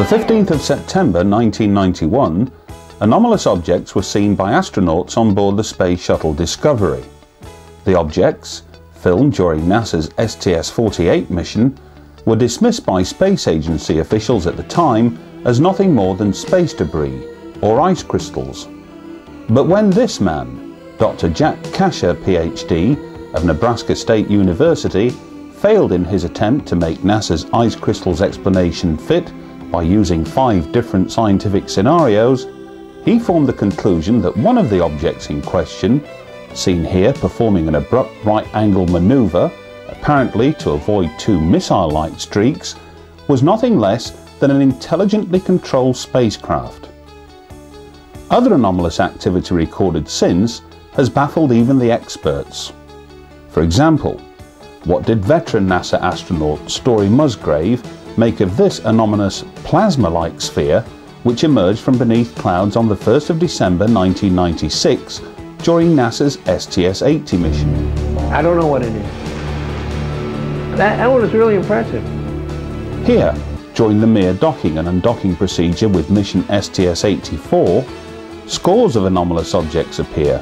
On the 15th of September 1991, anomalous objects were seen by astronauts on board the Space Shuttle Discovery. The objects, filmed during NASA's STS-48 mission, were dismissed by space agency officials at the time as nothing more than space debris or ice crystals. But when this man, Dr. Jack Kasher, PhD, of Nebraska State University, failed in his attempt to make NASA's ice crystals explanation fit by using five different scientific scenarios, he formed the conclusion that one of the objects in question, seen here performing an abrupt right angle maneuver, apparently to avoid two missile-like streaks, was nothing less than an intelligently controlled spacecraft. Other anomalous activity recorded since has baffled even the experts. For example, what did veteran NASA astronaut Story Musgrave make of this anomalous plasma-like sphere which emerged from beneath clouds on the 1st of December 1996 during NASA's STS-80 mission. I don't know what it is. That, that one was really impressive. Here, during the mere docking and undocking procedure with mission STS-84, scores of anomalous objects appear,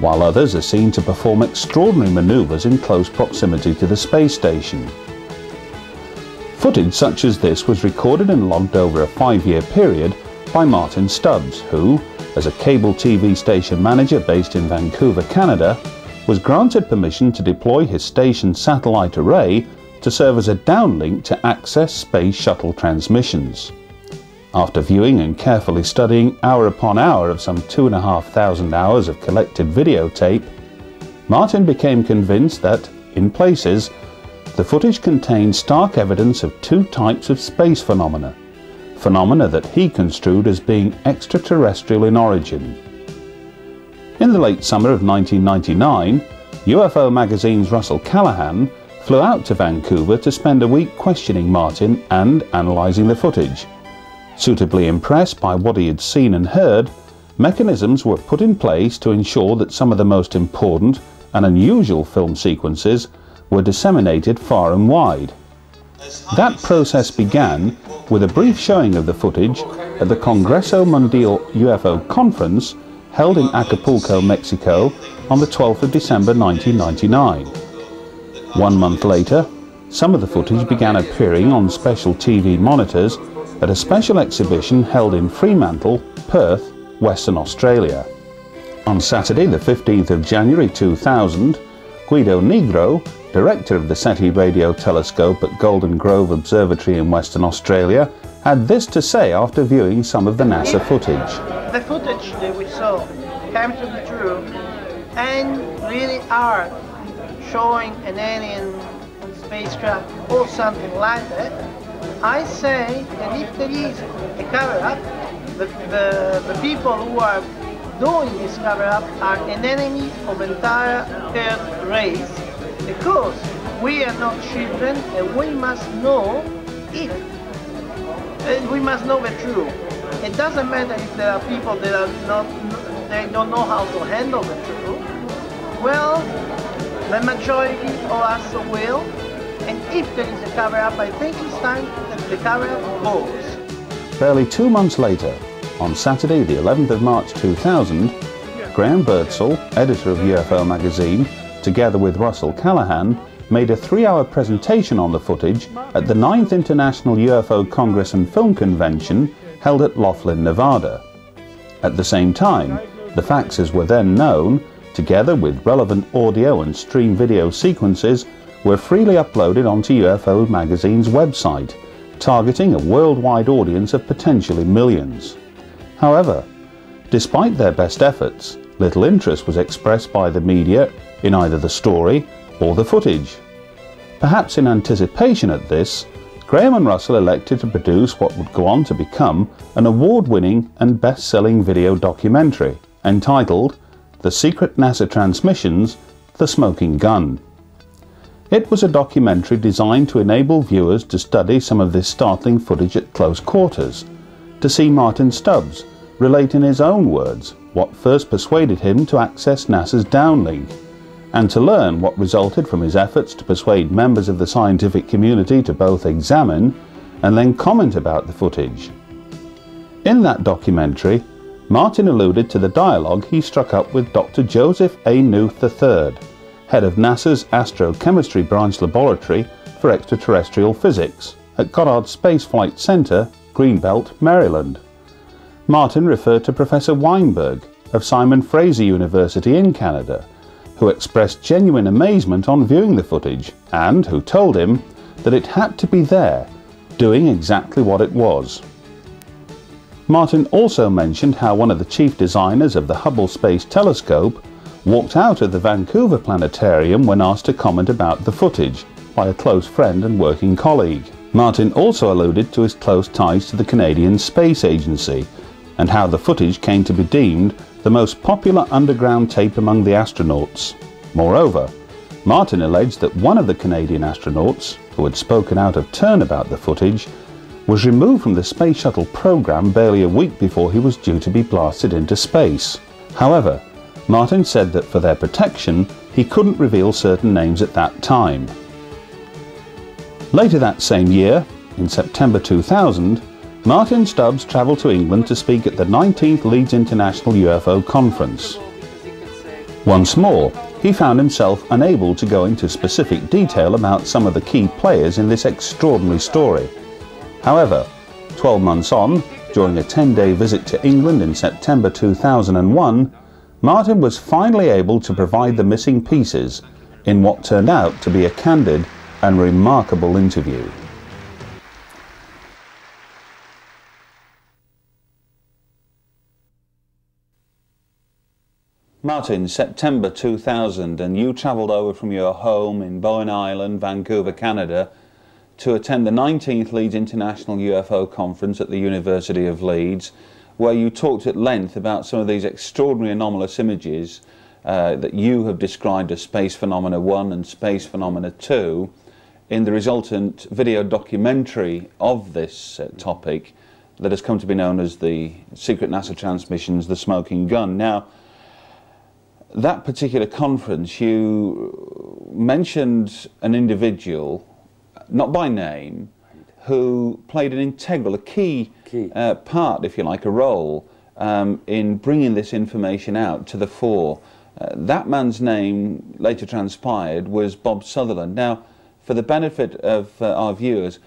while others are seen to perform extraordinary maneuvers in close proximity to the space station. Footage such as this was recorded and logged over a five-year period by Martin Stubbs, who, as a cable TV station manager based in Vancouver, Canada, was granted permission to deploy his station's satellite array to serve as a downlink to access space shuttle transmissions. After viewing and carefully studying hour upon hour of some two and a half thousand hours of collected videotape, Martin became convinced that, in places, the footage contains stark evidence of two types of space phenomena, phenomena that he construed as being extraterrestrial in origin. In the late summer of 1999, UFO Magazine's Russell Callahan flew out to Vancouver to spend a week questioning Martin and analysing the footage. Suitably impressed by what he had seen and heard, mechanisms were put in place to ensure that some of the most important and unusual film sequences were disseminated far and wide. That process began with a brief showing of the footage at the Congreso Mundial UFO conference held in Acapulco, Mexico on the 12th of December 1999. One month later, some of the footage began appearing on special TV monitors at a special exhibition held in Fremantle, Perth, Western Australia. On Saturday the 15th of January 2000, Guido Negro, director of the SETI radio telescope at Golden Grove Observatory in Western Australia, had this to say after viewing some of the NASA footage. The footage that we saw came to be true and really are showing an alien spacecraft or something like that. I say that if there is a cover-up, the, the, the people who are doing this cover-up are an enemy of entire Earth race because we are not children and we must know it. And we must know the truth. It doesn't matter if there are people that are not, they don't know how to handle the truth. Well, the majority of us will. And if there is a cover-up, I think it's time that the cover-up goes. Barely two months later, on Saturday the 11th of March 2000, Graham Birdsall, editor of UFO magazine, together with Russell Callahan, made a three-hour presentation on the footage at the 9th International UFO Congress and Film Convention held at Laughlin, Nevada. At the same time, the faxes were then known, together with relevant audio and stream video sequences, were freely uploaded onto UFO Magazine's website, targeting a worldwide audience of potentially millions. However, despite their best efforts, little interest was expressed by the media in either the story or the footage. Perhaps in anticipation at this, Graham and Russell elected to produce what would go on to become an award-winning and best-selling video documentary entitled The Secret NASA Transmissions, The Smoking Gun. It was a documentary designed to enable viewers to study some of this startling footage at close quarters, to see Martin Stubbs relate in his own words what first persuaded him to access NASA's downlink and to learn what resulted from his efforts to persuade members of the scientific community to both examine and then comment about the footage. In that documentary, Martin alluded to the dialogue he struck up with Dr. Joseph A. Nuth III, head of NASA's Astrochemistry Branch Laboratory for Extraterrestrial Physics at Goddard Space Flight Center, Greenbelt, Maryland. Martin referred to Professor Weinberg of Simon Fraser University in Canada, who expressed genuine amazement on viewing the footage and who told him that it had to be there, doing exactly what it was. Martin also mentioned how one of the chief designers of the Hubble Space Telescope walked out of the Vancouver Planetarium when asked to comment about the footage by a close friend and working colleague. Martin also alluded to his close ties to the Canadian Space Agency and how the footage came to be deemed the most popular underground tape among the astronauts. Moreover, Martin alleged that one of the Canadian astronauts, who had spoken out of turn about the footage, was removed from the Space Shuttle program barely a week before he was due to be blasted into space. However, Martin said that for their protection, he couldn't reveal certain names at that time. Later that same year, in September 2000, Martin Stubbs travelled to England to speak at the 19th Leeds International UFO Conference. Once more, he found himself unable to go into specific detail about some of the key players in this extraordinary story. However, 12 months on, during a 10-day visit to England in September 2001, Martin was finally able to provide the missing pieces in what turned out to be a candid and remarkable interview. Martin, September 2000, and you travelled over from your home in Bowen Island, Vancouver, Canada, to attend the 19th Leeds International UFO Conference at the University of Leeds, where you talked at length about some of these extraordinary anomalous images uh, that you have described as Space Phenomena 1 and Space Phenomena 2 in the resultant video documentary of this uh, topic that has come to be known as the Secret NASA Transmissions, The Smoking Gun. Now, that particular conference, you mentioned an individual not by name, who played an integral, a key, key. Uh, part, if you like, a role um, in bringing this information out to the fore. Uh, that man's name later transpired was Bob Sutherland. Now, for the benefit of uh, our viewers,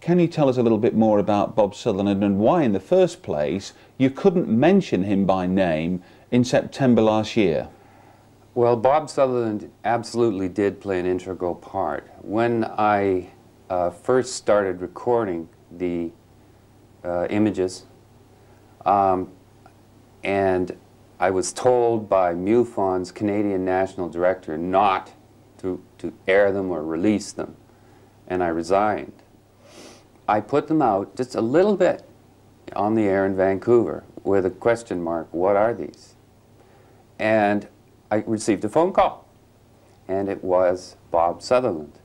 can you tell us a little bit more about Bob Sutherland and why, in the first place, you couldn't mention him by name in September last year? Well, Bob Sutherland absolutely did play an integral part. When I uh, first started recording the uh, images, um, and I was told by MUFON's Canadian National Director not to, air them or release them, and I resigned. I put them out just a little bit on the air in Vancouver with a question mark, what are these? And I received a phone call, and it was Bob Sutherland.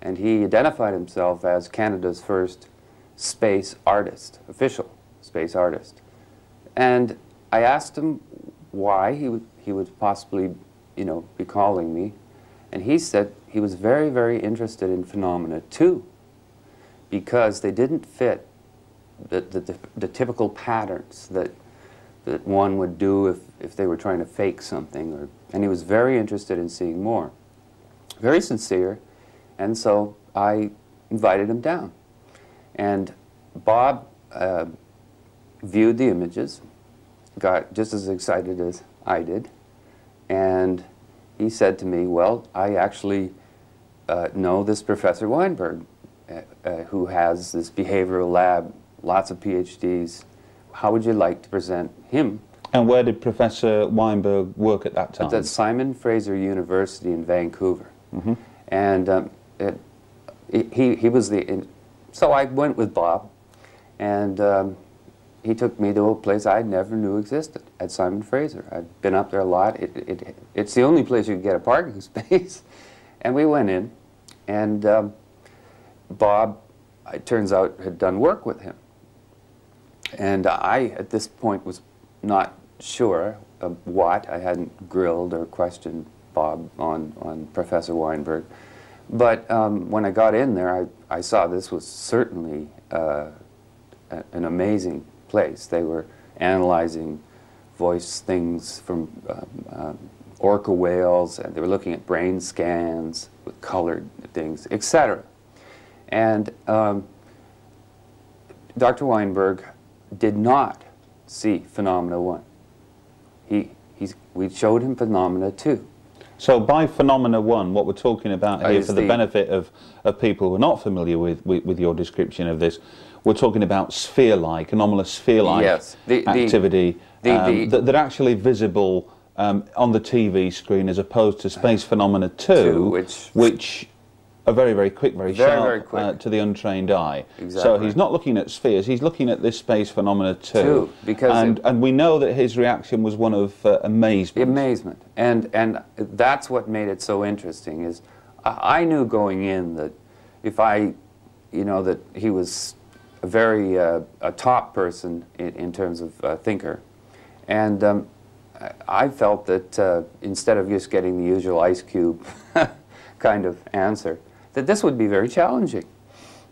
And he identified himself as Canada's first space artist, official space artist. And I asked him why he would, he would possibly, you know, be calling me. And he said he was very, very interested in phenomena too, because they didn't fit the, the, the, the typical patterns that that one would do if, if they were trying to fake something. Or, and he was very interested in seeing more. Very sincere. And so I invited him down. And Bob uh, viewed the images, got just as excited as I did. And he said to me, well, I actually uh, know this Professor Weinberg, uh, uh who has this behavioral lab, lots of PhDs, how would you like to present him? And where did Professor Weinberg work at that time? At Simon Fraser University in Vancouver. Mm -hmm. And um, it, he, he was the, in, so I went with Bob, and um, he took me to a place I never knew existed at Simon Fraser. I'd been up there a lot. It, it, it's the only place you could get a parking space. and we went in, and um, Bob, it turns out, had done work with him. And I, at this point, was not sure of what. I hadn't grilled or questioned Bob on, on Professor Weinberg. But um, when I got in there, I, I saw this was certainly uh, an amazing place. They were analyzing voice things from um, um, orca whales, and they were looking at brain scans with colored things, etc. And um, Dr. Weinberg did not see phenomena one. He, he's, we showed him phenomena two. So by phenomena one, what we're talking about here, for the, the- benefit of, of people who are not familiar with, with, with your description of this, we're talking about sphere-like, anomalous sphere-like Yes, the- the- activity the- um, that, that are actually visible um, on the TV screen as opposed to space phenomena two, Two, which- which are very, very quick, very, Very, sharp very quick. Uh, to the untrained eye. Exactly. So he's not looking at spheres, he's looking at this space phenomena two. Two, because and, it- and we know that his reaction was one of uh, amazement. amazement and and that's what made it so interesting is I, I knew going in that if I you know that he was a very uh, a top person in, in terms of uh, thinker. And um, I- felt that uh, instead of just getting the usual ice cube kind of answer that this would be very challenging.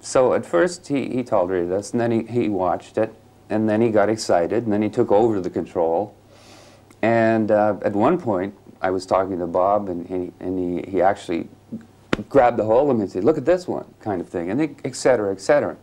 So at first he, he tolerated us and then he, he watched it and then he got excited and then he took over the control. And uh, at one point, I was talking to Bob, and he, and he, he actually grabbed the hold of me and said, look at this one, kind of thing, and et cetera, et cetera.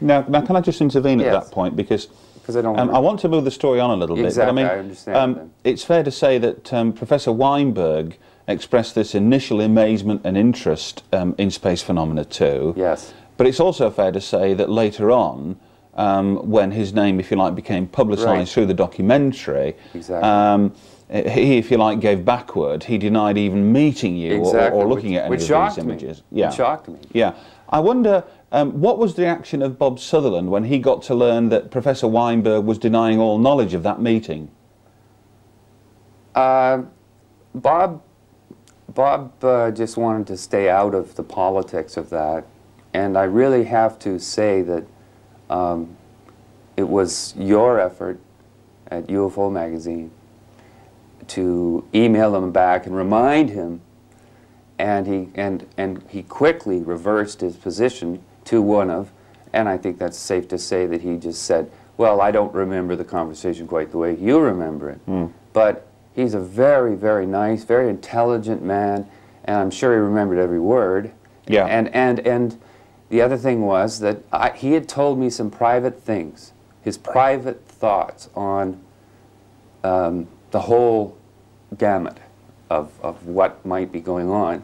Now, now, can I just intervene at that point because? I don't um, I want to move the story on a little bit. Exactly, but I I mean, understand um, it's fair to say that um, Professor Weinberg expressed this initial amazement and interest um, in space phenomena too. Yes. But it's also fair to say that later on, um, when his name, if you like, became publicised Right. through the documentary, Exactly. um, he, if you like, gave backward. He denied even meeting you or- Exactly, or, looking which- at any of these me. images. Which Yeah, shocked me. Yeah, I wonder um, what was the reaction of Bob Sutherland when he got to learn that Professor Weinberg was denying all knowledge of that meeting. Uh, Bob, Bob uh, just wanted to stay out of the politics of that, and I really have to say that um, it was your effort at UFO Magazine to email him back and remind him, and he and and he quickly reversed his position to one of, and I think that's safe to say that he just said, "Well, I don't remember the conversation quite the way you remember it," but he's a very, very nice, very intelligent man, and I'm sure he remembered every word. Yeah. And and and the other thing was that I, he had told me some private things, his private thoughts on um, the whole gamut of, of what might be going on.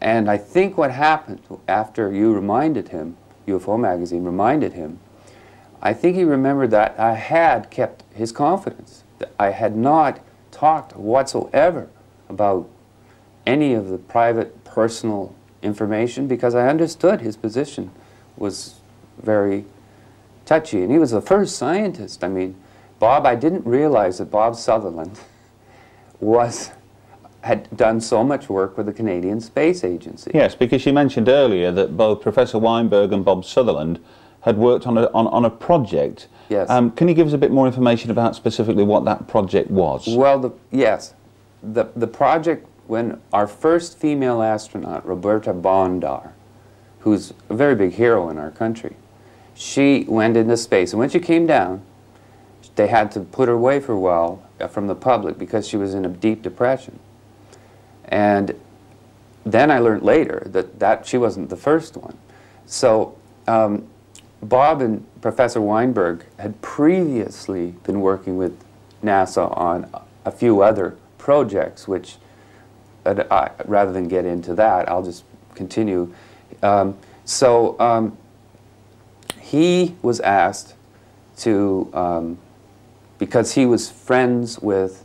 And I think what happened after you reminded him, UFO Magazine reminded him, I think he remembered that I had kept his confidence. That I had not talked whatsoever about any of the private, personal information because I understood his position was very touchy. And he was the first scientist. I mean, Bob, I didn't realize that Bob Sutherland was had done so much work with the Canadian Space Agency. Yes, because you mentioned earlier that both Professor Weinberg and Bob Sutherland had worked on a, on, on a project. Yes. Um, can you give us a bit more information about specifically what that project was? Well, the, yes. The, the project, when our first female astronaut, Roberta Bondar, who's a very big hero in our country, she went into space. And when she came down, they had to put her away for a while uh, from the public because she was in a deep depression. And then I learned later that, that she wasn't the first one. So um, Bob and Professor Weinberg had previously been working with NASA on a few other projects, which, uh, I, rather than get into that, I'll just continue. Um, so um, he was asked to, um, because he was friends with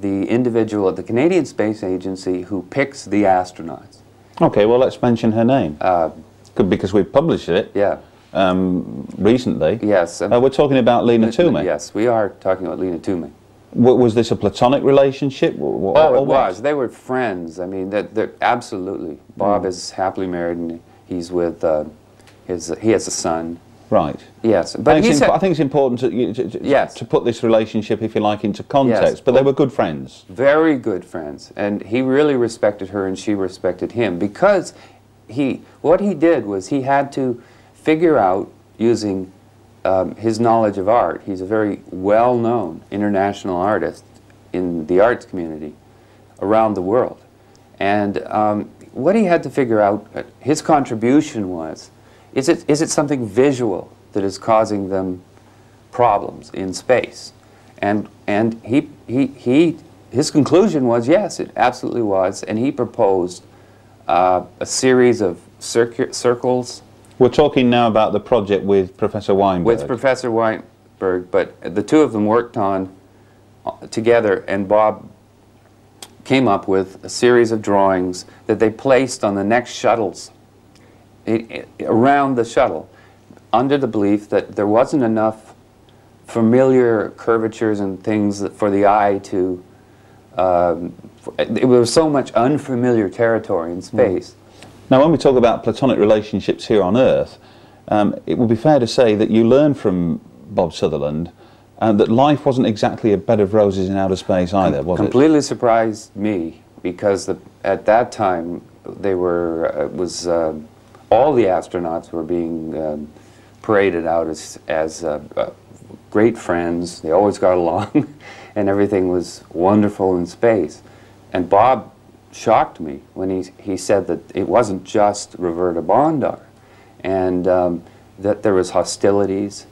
the individual at the Canadian Space Agency who picks the astronauts. Okay, well, let's mention her name. Uh, because we've published it yeah, um, recently. yes. um, Uh, we're talking about Lena Toomey. Yes, we are talking about Lena Toomey. W- was this a platonic relationship? Oh, or it was. They were friends. I mean, that they're absolutely. Bob Hmm. is happily married, and he's with uh, his. He has a son, Right. Yes, I but think, he it's said I think it's important to, to, to, Yes. to put this relationship, if you like, into context. Yes. But they were good friends. very good friends, and he really respected her, and she respected him because he what he did was he had to figure out using um, his knowledge of art. He's a very well-known international artist in the arts community around the world, and um, what he had to figure out, uh, his contribution was, is it is it something visual that is causing them problems in space. And, and he, he, he, his conclusion was yes, it absolutely was. And he proposed uh, a series of circu- circles We're talking now about the project with Professor Weinberg. with Professor Weinberg, but the two of them worked on uh, together, and Bob came up with a series of drawings that they placed on the next shuttles around the shuttle, under the belief that there wasn't enough familiar curvatures and things that for the eye to. Um, it was so much unfamiliar territory in space. Now, when we talk about platonic relationships here on Earth, um, it would be fair to say that you learned from Bob Sutherland uh, that life wasn't exactly a bed of roses in outer space either, was it completely surprised me because the, at that time they were uh, it was uh, all the astronauts were being um, paraded out as as uh, uh, great friends. They always got along, and everything was wonderful in space. And Bob shocked me when he he said that it wasn't just Roberta Bondar, and um, that there was hostilities.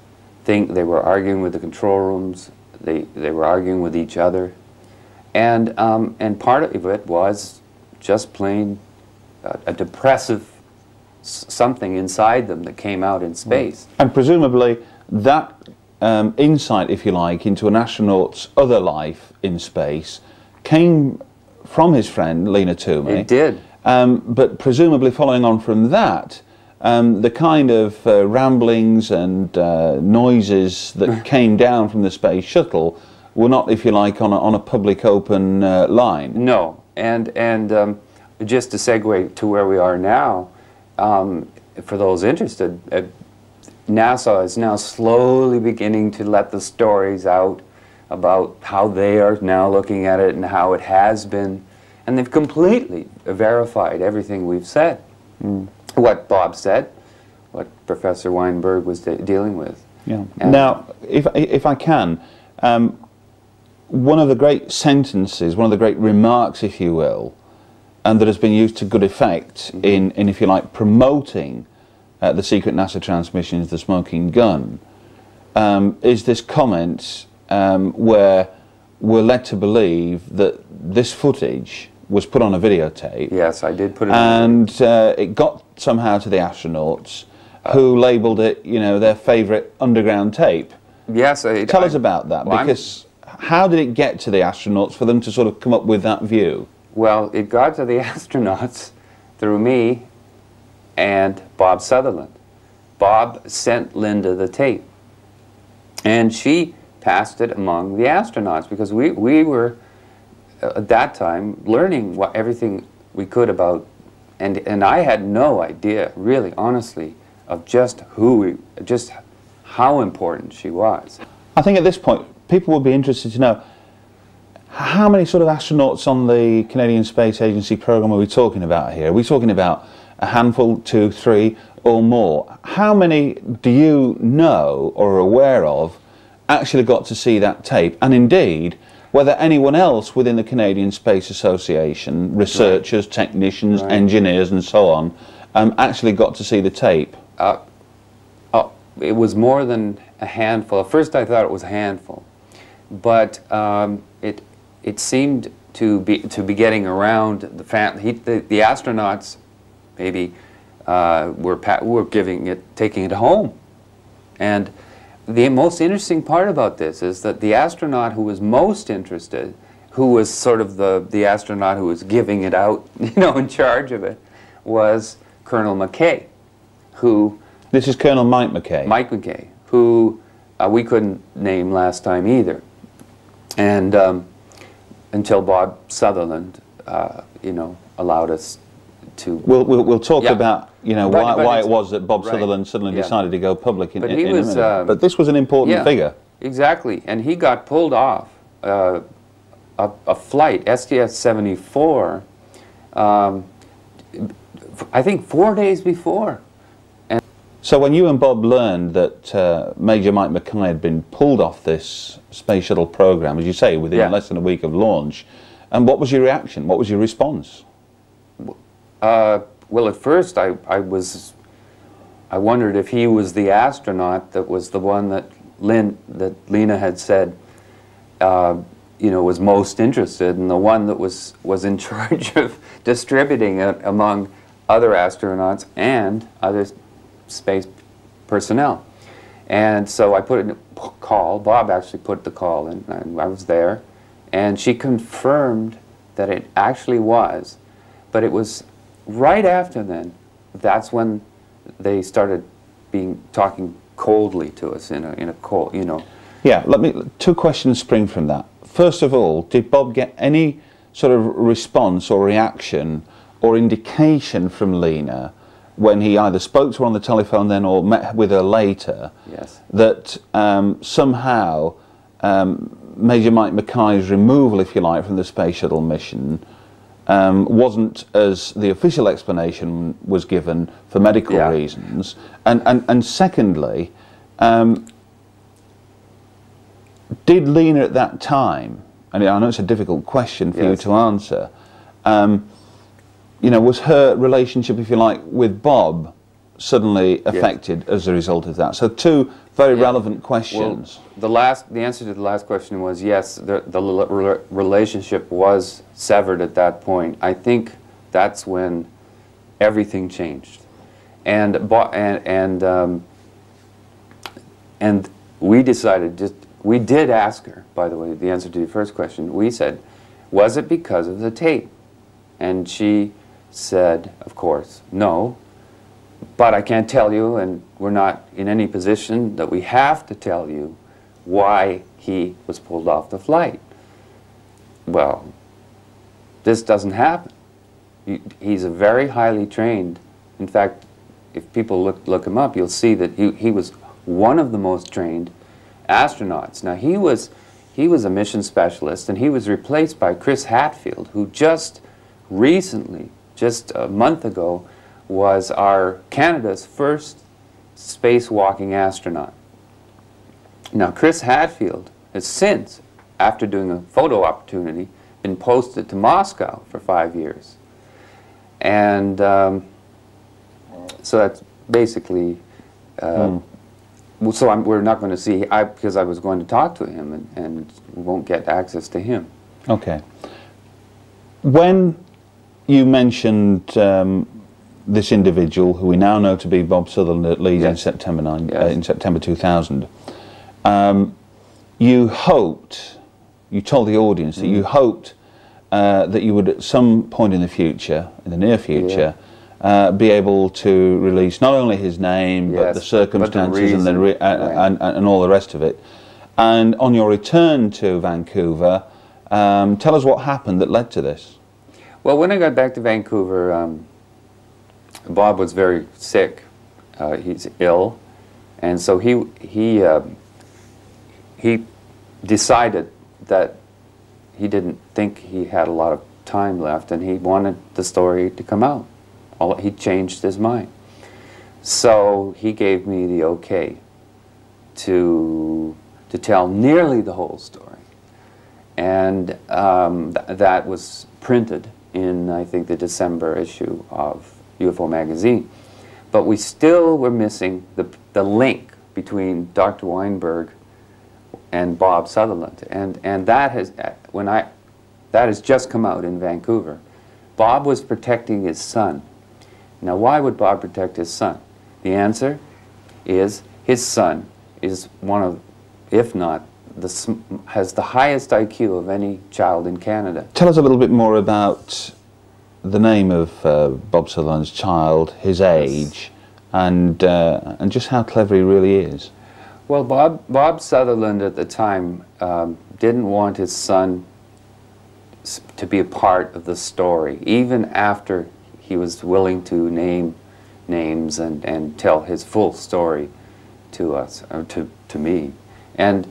Think they were arguing with the control rooms. They they were arguing with each other, and um, and part of it was just plain uh, a depressive something inside them that came out in space. And presumably that um, insight, if you like, into an astronaut's other life in space came from his friend Lena Toomey. It did. Um, but presumably following on from that, um, the kind of uh, ramblings and uh, noises that came down from the space shuttle were not, if you like, on a, on a public open uh, line. No, and and um, just to segue to where we are now, um, for those interested, uh, NASA is now slowly beginning to let the stories out about how they are now looking at it and how it has been, and they've completely verified everything we've said, what Bob said, what Professor Weinberg was de- dealing with. Yeah. And- Now, if, if I can, um, one of the great sentences, one of the great remarks, if you will, and that has been used to good effect in, in, if you like, promoting uh, the secret NASA transmissions, the smoking gun, um, is this comment um, where we're led to believe that this footage was put on a videotape Yes, I did put it. and uh, it got somehow to the astronauts who labelled it, you know, their favourite underground tape. yes, I, Tell I- us about that well, I'm- because how did it get to the astronauts for them to sort of come up with that view? Well, it got to the astronauts through me and Bob Sutherland. Bob sent Linda the tape, and she passed it among the astronauts because we, we were uh, at that time learning what everything we could about, and, and I had no idea, really, honestly, of just who we, just how important she was. I think at this point people would be interested to know how many sort of astronauts on the Canadian Space Agency program are we talking about here? Are we talking about a handful, two, three, or more? How many do you know or are aware of actually got to see that tape? And indeed, whether anyone else within the Canadian Space Association, researchers, technicians, Right. engineers, and so on, um, actually got to see the tape? Uh, oh, it was more than a handful. At first, I thought it was a handful, but um, it it seemed to be to be getting around the the, the astronauts maybe uh, were pa- were giving it taking it home, and the most interesting part about this is that the astronaut who was most interested, who was sort of the the astronaut who was giving it out, you know, in charge of it, was Colonel McKay, who This is Colonel Mike McKay. Mike McKay, who uh, we couldn't name last time either. And um, until Bob Sutherland, uh, you know, allowed us to. We'll, we'll, we'll talk Yeah. about you know But- why, but why it was that Bob right. Sutherland suddenly Yeah. decided to go public in, But he in was, um, but this was an important yeah, figure. Exactly, and he got pulled off uh, a, a flight, STS 74, um, f- I think four days before. So when you and Bob learned that uh, Major Mike McKay had been pulled off this space shuttle program, as you say, within Yeah. less than a week of launch, and what was your reaction? What was your response? Uh, well, at first I, I was, I wondered if he was the astronaut that was the one that Lynn, that Lena had said, uh, you know, was most interested, and the one that was was in charge of distributing it among other astronauts and other space personnel. And so I put in a call. Bob actually put the call in, and I was there, and she confirmed that it actually was. But it was right after then. That's when they started being talking coldly to us in a in a cold, you know. Yeah, let me. Two questions spring from that. First of all, did Bob get any sort of response or reaction or indication from Lena when he either spoke to her on the telephone then or met with her later Yes. that um, somehow um, Major Mike McKay's removal, if you like, from the space shuttle mission um, wasn't as the official explanation was given for medical Yeah. reasons, and and and secondly. Um, did Lena at that time, and I know it's a difficult question for you to answer, um, you know, was her relationship, if you like, with Bob suddenly affected as a result of that? So two very Yeah. relevant questions. Well, the last, the answer to the last question was yes. The the re- relationship was severed at that point. I think that's when everything changed, and and and um, and we decided just we did ask her. By the way, the answer to your first question, we said, was it because of the tape? And she said, of course, no. But I can't tell you, and we're not in any position that we have to tell you why he was pulled off the flight. Well, this doesn't happen. He's a very highly trained. In fact, if people look, look him up, you'll see that he, he was one of the most trained astronauts. Now, he was, he was a mission specialist, and he was replaced by Chris Hadfield, who just recently, just a month ago, was our Canada's first spacewalking astronaut. Now, Chris Hadfield has since, after doing a photo opportunity, been posted to Moscow for five years. And um, so that's basically, uh, well, so I'm, we're not going to see, I, because I was going to talk to him and, and won't get access to him. Okay. When you mentioned um, this individual, who we now know to be Bob Sutherland at Leeds in September nine, uh, in September 2000, um, you hoped, you told the audience that Mm. you hoped uh, that you would at some point in the future, in the near future, uh, be able to release not only his name but Yes, the but the circumstances and, the re- reason, uh, right. and, and all the rest of it. And on your return to Vancouver, um, tell us what happened that led to this. Well, when I got back to Vancouver, um, Bob was very sick. Uh, he's ill, and so he he uh, he decided that he didn't think he had a lot of time left, and he wanted the story to come out. All, he changed his mind, so he gave me the okay to to tell nearly the whole story and um, th- that was printed in I think the December issue of UFO magazine. But we still were missing the the link between Dr. Weinberg and Bob Sutherland, and and that has when I that has just come out in Vancouver. Bob was protecting his son. Now, why would Bob protect his son? The answer is his son is one of, if not, the, has the highest IQ of any child in Canada. Tell us a little bit more about the name of uh, Bob Sutherland's child, his age, and uh, and just how clever he really is. Well, Bob, Bob Sutherland at the time um, didn't want his son to be a part of the story, even after he he was willing to name names and, and tell his full story to us, or to, to me. And,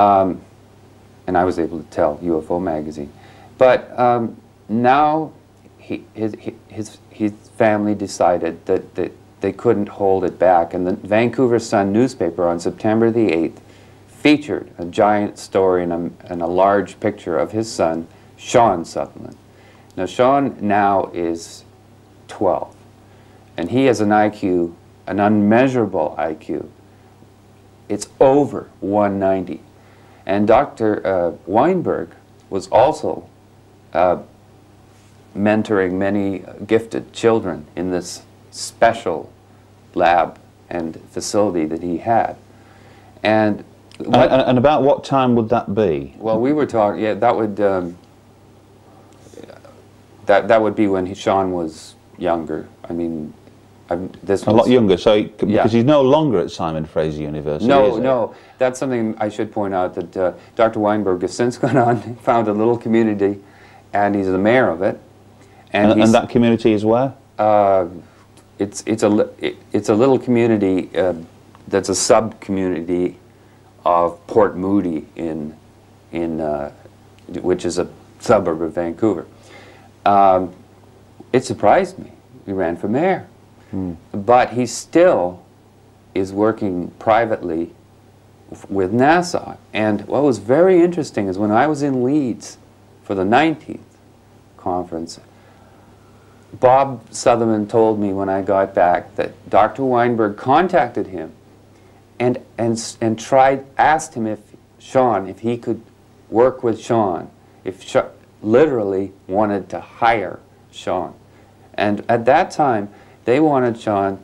um, and I was able to tell UFO magazine. But um, now he, his, his, his family decided that, that they couldn't hold it back. And the Vancouver Sun newspaper on September the 8th featured a giant story and a, and a large picture of his son, Sean Sutherland. Now, Sean now is 12, and he has an IQ, an unmeasurable IQ. It's over 190. And Dr. Uh, Weinberg was also uh, mentoring many gifted children in this special lab and facility that he had. And, what, and, and, about what time would that be? Well, we were talking, yeah, that would, um, that, that would be when he, Sean was younger. I mean, I'm, this a lot younger, so he, because yeah. he's no longer at Simon Fraser University. No, no, that's something I should point out that uh, Dr. Weinberg has since gone on, found a little community, and he's the mayor of it. And, and, and that community is where? Uh, it's it's a it's a little community uh, that's a sub community of Port Moody in in uh, which is a suburb of Vancouver. Um, it surprised me. He ran for mayor, mm. but he still is working privately with NASA. And what was very interesting is when I was in Leeds for the 19th conference, Bob Sutherland told me when I got back that Dr. Weinberg contacted him and, and, and tried, asked him if Sean, if he could work with Sean, if Sh literally wanted to hire Sean. And at that time, they wanted Sean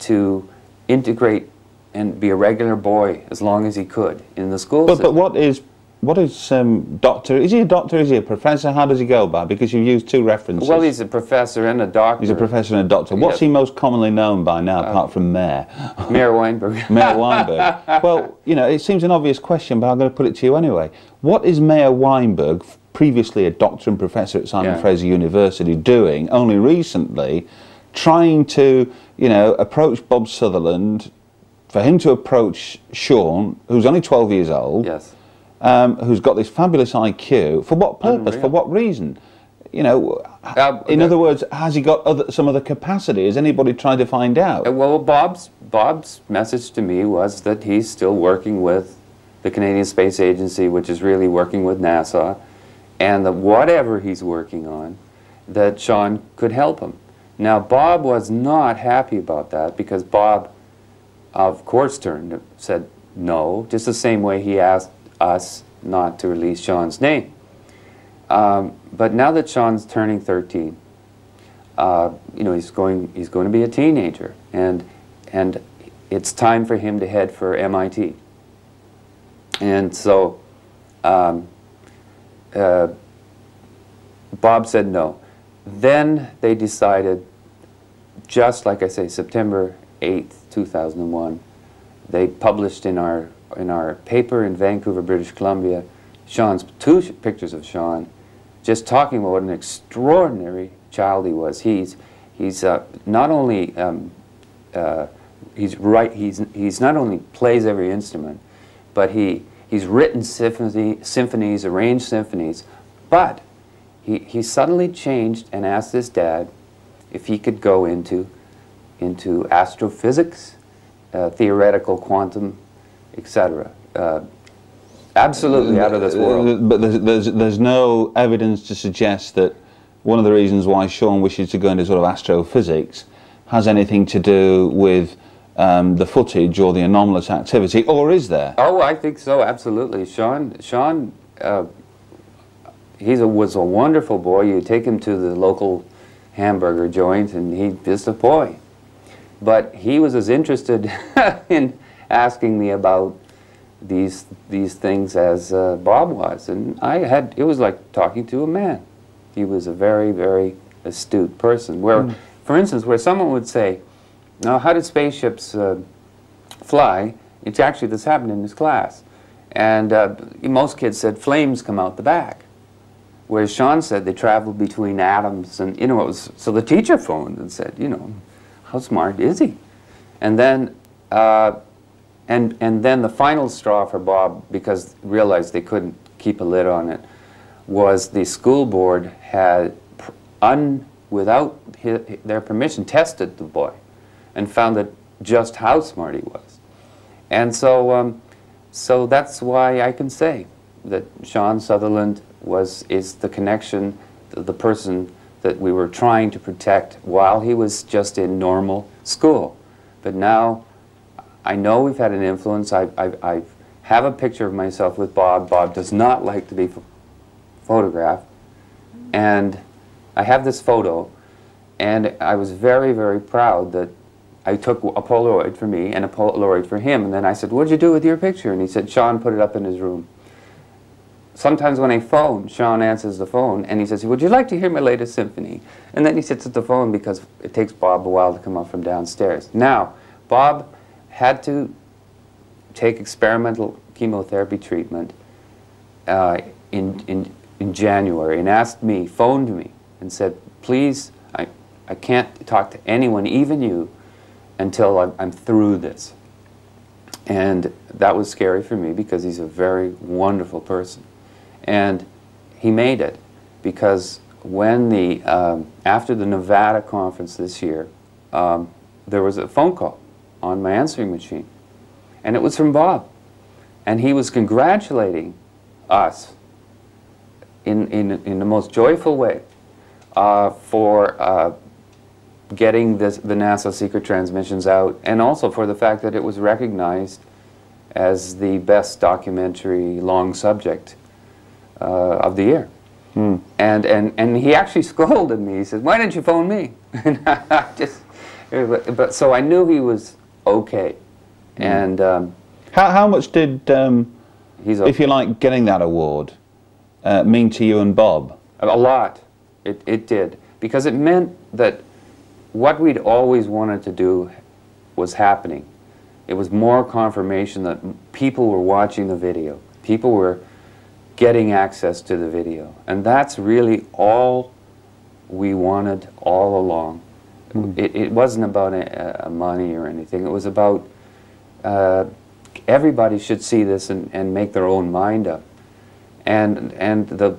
to integrate and be a regular boy as long as he could in the school but, But what is what is um, doctor? Is he a doctor? Is he a professor? How does he go by? Because you've used two references. Well, he's a professor and a doctor. He's a professor and a doctor. What's he most commonly known by now, uh, apart from Mayor? Mayor Weinberg. Mayor Weinberg. well, you know, it seems an obvious question, but I'm going to put it to you anyway. What is Mayor Weinberg, previously a doctor and professor at Simon yeah. Fraser University, doing only recently, trying to, you know, approach Bob Sutherland, for him to approach Sean, who's only 12 years old? Yes um, who's got this fabulous IQ. For what purpose? Unreal. For what reason? You know, uh, in other words, has he got other, some other capacity? Has anybody tried to find out? Uh, well, Bob's Bob's message to me was that he's still working with the Canadian Space Agency, which is really working with NASA, and that whatever he's working on, that Sean could help him. Now, Bob was not happy about that because Bob, of course, turned said no, just the same way he asked us not to release Sean's name. Um, but now that Sean's turning 13, uh, you know, he's going, he's going to be a teenager, and, and it's time for him to head for MIT. And so um, uh, Bob said no. Then they decided, just like I say, September 8th, 2001, they published in our in our paper in Vancouver, British Columbia, Sean's two pictures of Sean, just talking about what an extraordinary child he was. He's he's uh, not only um, uh, he's right. He's he's not only plays every instrument, but he he's written symphony, symphonies, arranged symphonies, but he he suddenly changed and asked his dad if he could go into into astrophysics, uh, theoretical quantum etc. Uh, absolutely out of this world. But there's, there's, there's no evidence to suggest that one of the reasons why Sean wishes to go into sort of astrophysics has anything to do with um, the footage or the anomalous activity, or is there? Oh, I think so, absolutely. Sean, Sean, uh, he was a wonderful boy. You take him to the local hamburger joint, and he just a boy. But he was as interested in asking me about these these things as uh, Bob was, and I had it was like talking to a man. He was a very very astute person. Where, mm. for instance, where someone would say, "Now, how did spaceships uh, fly?" It's actually this happened in his class, and uh, most kids said flames come out the back. Where Sean said they traveled between atoms, and you know, it was so the teacher phoned and said, you know, how smart is he? And then, uh, and and then the final straw for Bob, because realized they couldn't keep a lid on it, was the school board had, un, without his, their permission, tested the boy, and found that just how smart he was, and so. Um, so that's why I can say that Sean Sutherland was, is the connection, the, person that we were trying to protect while he was just in normal school. But now I know we've had an influence. I, I, I have a picture of myself with Bob. Bob does not like to be photographed. And I have this photo, and I was very, very proud that I took a Polaroid for me and a Polaroid for him. And then I said, what'd you do with your picture? And he said, Sean put it up in his room sometimes when I phone, Sean answers the phone and he says, would you like to hear my latest symphony? And then he sits at the phone because it takes Bob a while to come up from downstairs. Now, Bob had to take experimental chemotherapy treatment uh, in, in, in January and asked me, phoned me and said, please, I, I can't talk to anyone, even you, until I'm, I'm through this. And that was scary for me because he's a very wonderful person. And he made it because when the, um, after the Nevada conference this year, um, there was a phone call on my answering machine. And it was from Bob. And he was congratulating us in, in, in the most joyful way uh, for uh, getting this, the NASA secret transmissions out and also for the fact that it was recognized as the best documentary long subject uh, of the year. Hmm. And, and, and he actually scolded me. He says, why didn't you phone me? and I just, but, so I knew he was okay. Hmm. And um, how, how much did, um, he's if you like, getting that award uh, mean to you and Bob? A lot. It, it did. Because it meant that what we'd always wanted to do was happening. It was more confirmation that people were watching the video. People were getting access to the video. And that's really all we wanted all along. Mm. It, it, wasn't about a, a money or anything. It was about uh, everybody should see this and, and make their own mind up. And, and the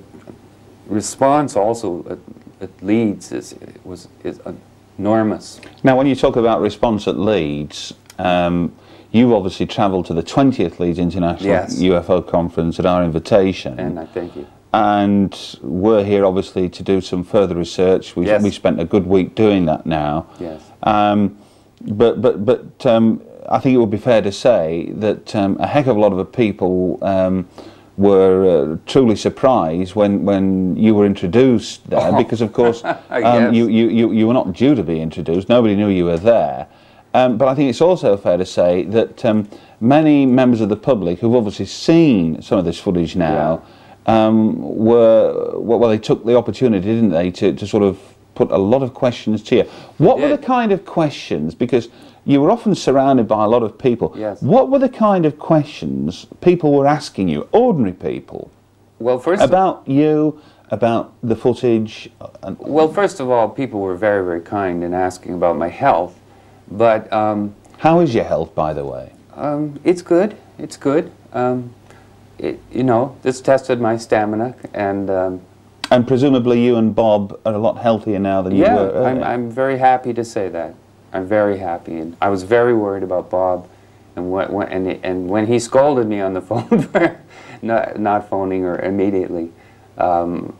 response also at, at Leeds is, was, is enormous. Now, when you talk about response at Leeds, um, you obviously travelled to the 20th Leeds International yes. UFO Conference at our invitation. And I thank you. And we're here obviously to do some further research. We, yes. we spent a good week doing that now. Yes. Um, but but, but um, I think it would be fair to say that um, a heck of a lot of people um, were uh, truly surprised when, when you were introduced there oh. because of course um, yes. you, you, you were not due to be introduced, nobody knew you were there. Um, but I think it's also fair to say that um, many members of the public who've obviously seen some of this footage now yeah. um, were, well, they took the opportunity, didn't they, to, to sort of put a lot of questions to you. What were the kind of questions, because you were often surrounded by a lot of people, yes. what were the kind of questions people were asking you, ordinary people, well, first about you, about the footage? And well, first of all, people were very, very kind in asking about my health. But um, how is your health, by the way? Um, it's good. It's good. Um, it, you know, this tested my stamina, and um, and presumably you and Bob are a lot healthier now than yeah, you were. Yeah, I'm, I'm very happy to say that. I'm very happy, and I was very worried about Bob, and when, when and, and when he scolded me on the phone for not, not phoning her immediately, um,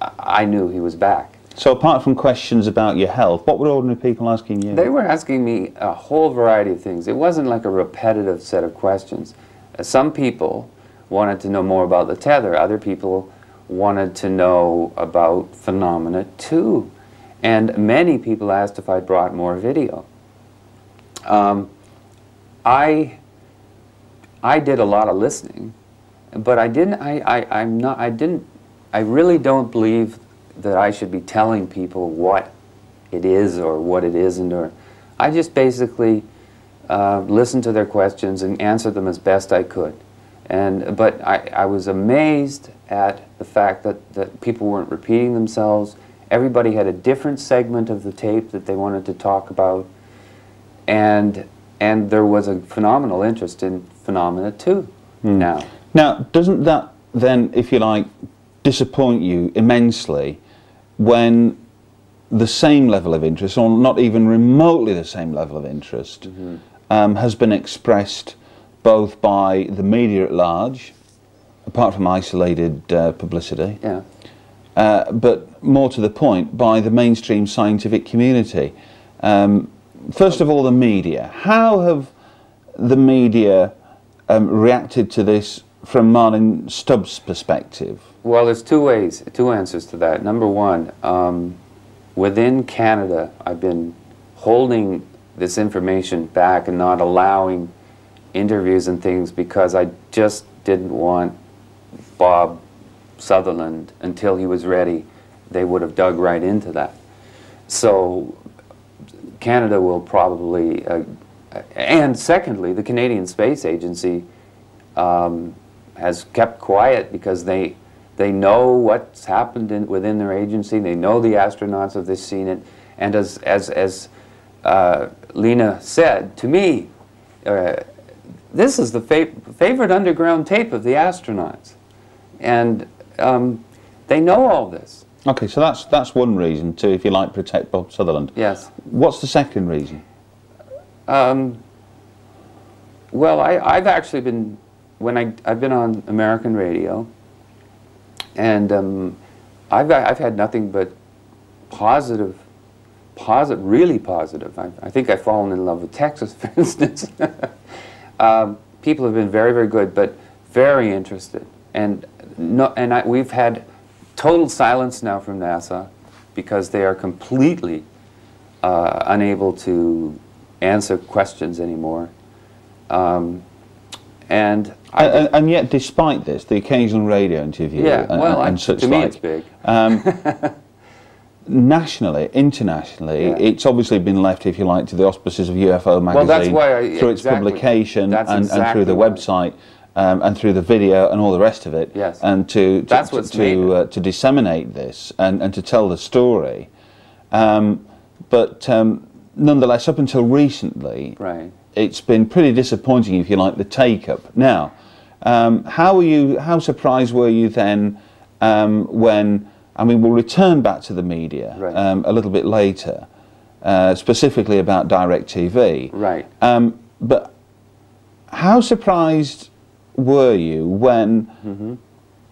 I knew he was back. So apart from questions about your health, what were ordinary people asking you? They were asking me a whole variety of things. It wasn't like a repetitive set of questions. Some people wanted to know more about the tether. Other people wanted to know about phenomena too. And many people asked if I brought more video. Um, I, I did a lot of listening, but I didn't, I, I, I'm not, I didn't, I really don't believe that I should be telling people what it is or what it isn't. Or I just basically uh, listened to their questions and answered them as best I could. And, but I, I was amazed at the fact that, that people weren't repeating themselves. Everybody had a different segment of the tape that they wanted to talk about. And, and there was a phenomenal interest in phenomena too now. Now, doesn't that then, if you like, disappoint you immensely when the same level of interest, or not even remotely the same level of interest, um, has been expressed both by the media at large, apart from isolated uh, publicity, Yeah. uh, but more to the point, by the mainstream scientific community. Um, first of all, the media. How have the media um, reacted to this from Martin Stubbs' perspective? Well, there's two ways, two answers to that. Number one, um, within Canada, I've been holding this information back and not allowing interviews and things because I just didn't want Bob Sutherland until he was ready. They would have dug right into that. So Canada will probably, uh, and secondly, the Canadian Space Agency um, has kept quiet because they they know what's happened in, within their agency. They know the astronauts have they seen it, and as as as uh, Lena said to me, uh, this is the fa favorite underground tape of the astronauts, and um, they know all this. Okay, so that's that's one reason to, if you like, protect Bob Sutherland. Yes. What's the second reason? Um, well, I, I've actually been when I I've been on American radio, and um, I've I've had nothing but positive, positive, really positive. I, I think I've fallen in love with Texas, for instance. um, people have been very, very good, but very interested, and no, and I, we've had total silence now from NASA because they are completely uh, unable to answer questions anymore. Um, and I, And, and yet, despite this, the occasional radio interview yeah, and, well, I, and such to me like, it's big. nationally, internationally, Yeah. it's obviously been left, if you like, to the auspices of UFO magazine that's why I- through its exactly. publication That's and, and through the exactly website um, and through the video and all the rest of it. Yes. And to to, That's to, what's to, uh, to disseminate this and, and to tell the story. Um, but um, nonetheless, up until recently, Right. It's been pretty disappointing, if you like, the take up. Now, um, how were you? How surprised were you then um, when? I mean, we'll return back to the media Right. um, a little bit later, uh, specifically about DirecTV. Right. Um, but how surprised were you when, Mm-hmm.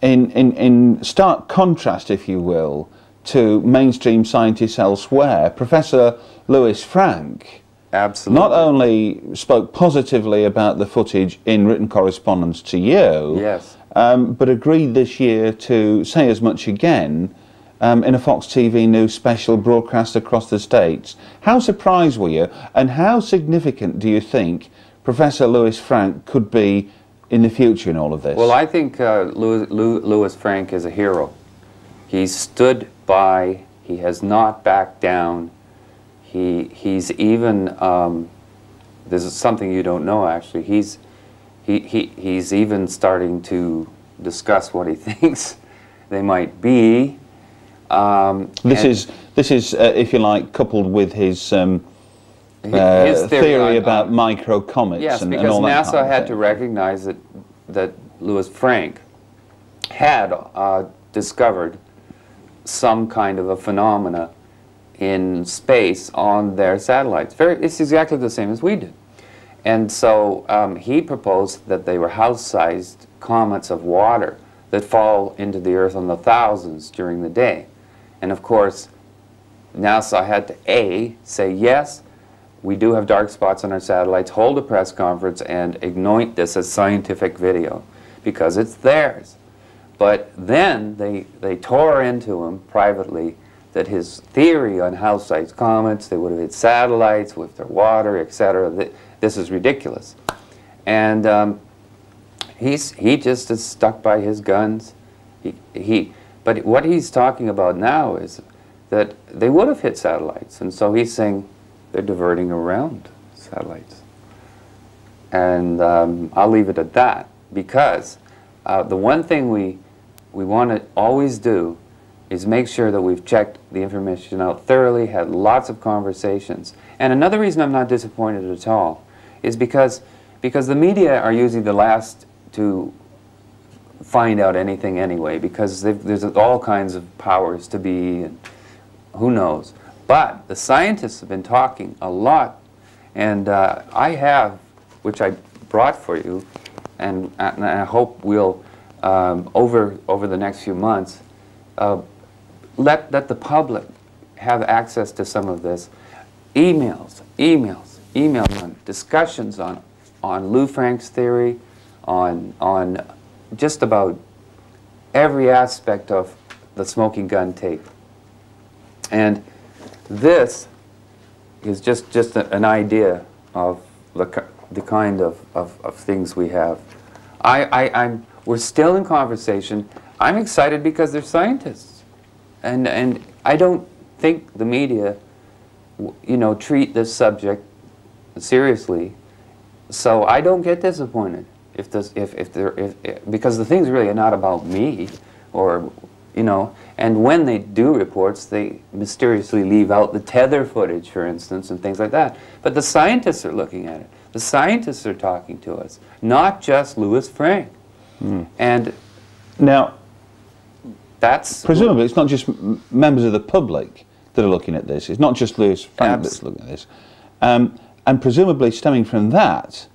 in, in, in stark contrast, if you will, to mainstream scientists elsewhere, Professor Louis Frank Absolutely. not only spoke positively about the footage in written correspondence to you, Yes. um, but agreed this year to say as much again um, in a Fox TV News special broadcast across the states. How surprised were you, and how significant do you think Professor Louis Frank could be in the future in all of this? Well, I think uh, Louis Frank is a hero. He stood by. He has not backed down. He he's even. Um, this is something you don't know actually. He's he, he he's even starting to discuss what he thinks they might be. Um, this is this is, uh, if you like, coupled with his. Um, uh, his theory, on- about on- micro comets Yes, and, and because all that NASA of had to recognize that that Louis Frank had uh, discovered some kind of a phenomena in space on their satellites. Very, it's exactly the same as we did. And so um, he proposed that they were house-sized comets of water that fall into the Earth on the thousands during the day. And of course, NASA had to A, say yes, we do have dark spots on our satellites, hold a press conference and anoint this as scientific video because it's theirs. But then they, they tore into him privately that his theory on house-sized comets, they would have hit satellites with their water, etc., th this is ridiculous. And um, he's, he just is stuck by his guns. He, he, but what he's talking about now is that they would have hit satellites. And so he's saying they're diverting around satellites. And um, I'll leave it at that. because uh, the one thing we, we want to always do is make sure that we've checked the information out thoroughly, had lots of conversations. And another reason I'm not disappointed at all is because, because the media are usually the last to find out anything anyway, because there's all kinds of powers to be, and who knows. But the scientists have been talking a lot, and uh, I have, which I brought for you, and, and I hope we'll, um, over, over the next few months, uh, let, let the public have access to some of this. Emails, emails, emails on discussions on, on Lou Frank's theory, on, on just about every aspect of the smoking gun tape. And this is just, just a, an idea of the, the kind of, of, of things we have. I, I, I'm, we're still in conversation. I'm excited because they're scientists. And, and I don't think the media, you know, treat this subject seriously. So I don't get disappointed if this, if, if there, if, if, because the thing's really are not about me or, you know, and when they do reports, they mysteriously leave out the tether footage, for instance, and things like that. But the scientists are looking at it. The scientists are talking to us, not just Louis Frank. Mm. And now, that's presumably it's not just members of the public that are looking at this. It's not just Louis Frank that's looking at this. Um, and presumably stemming from that,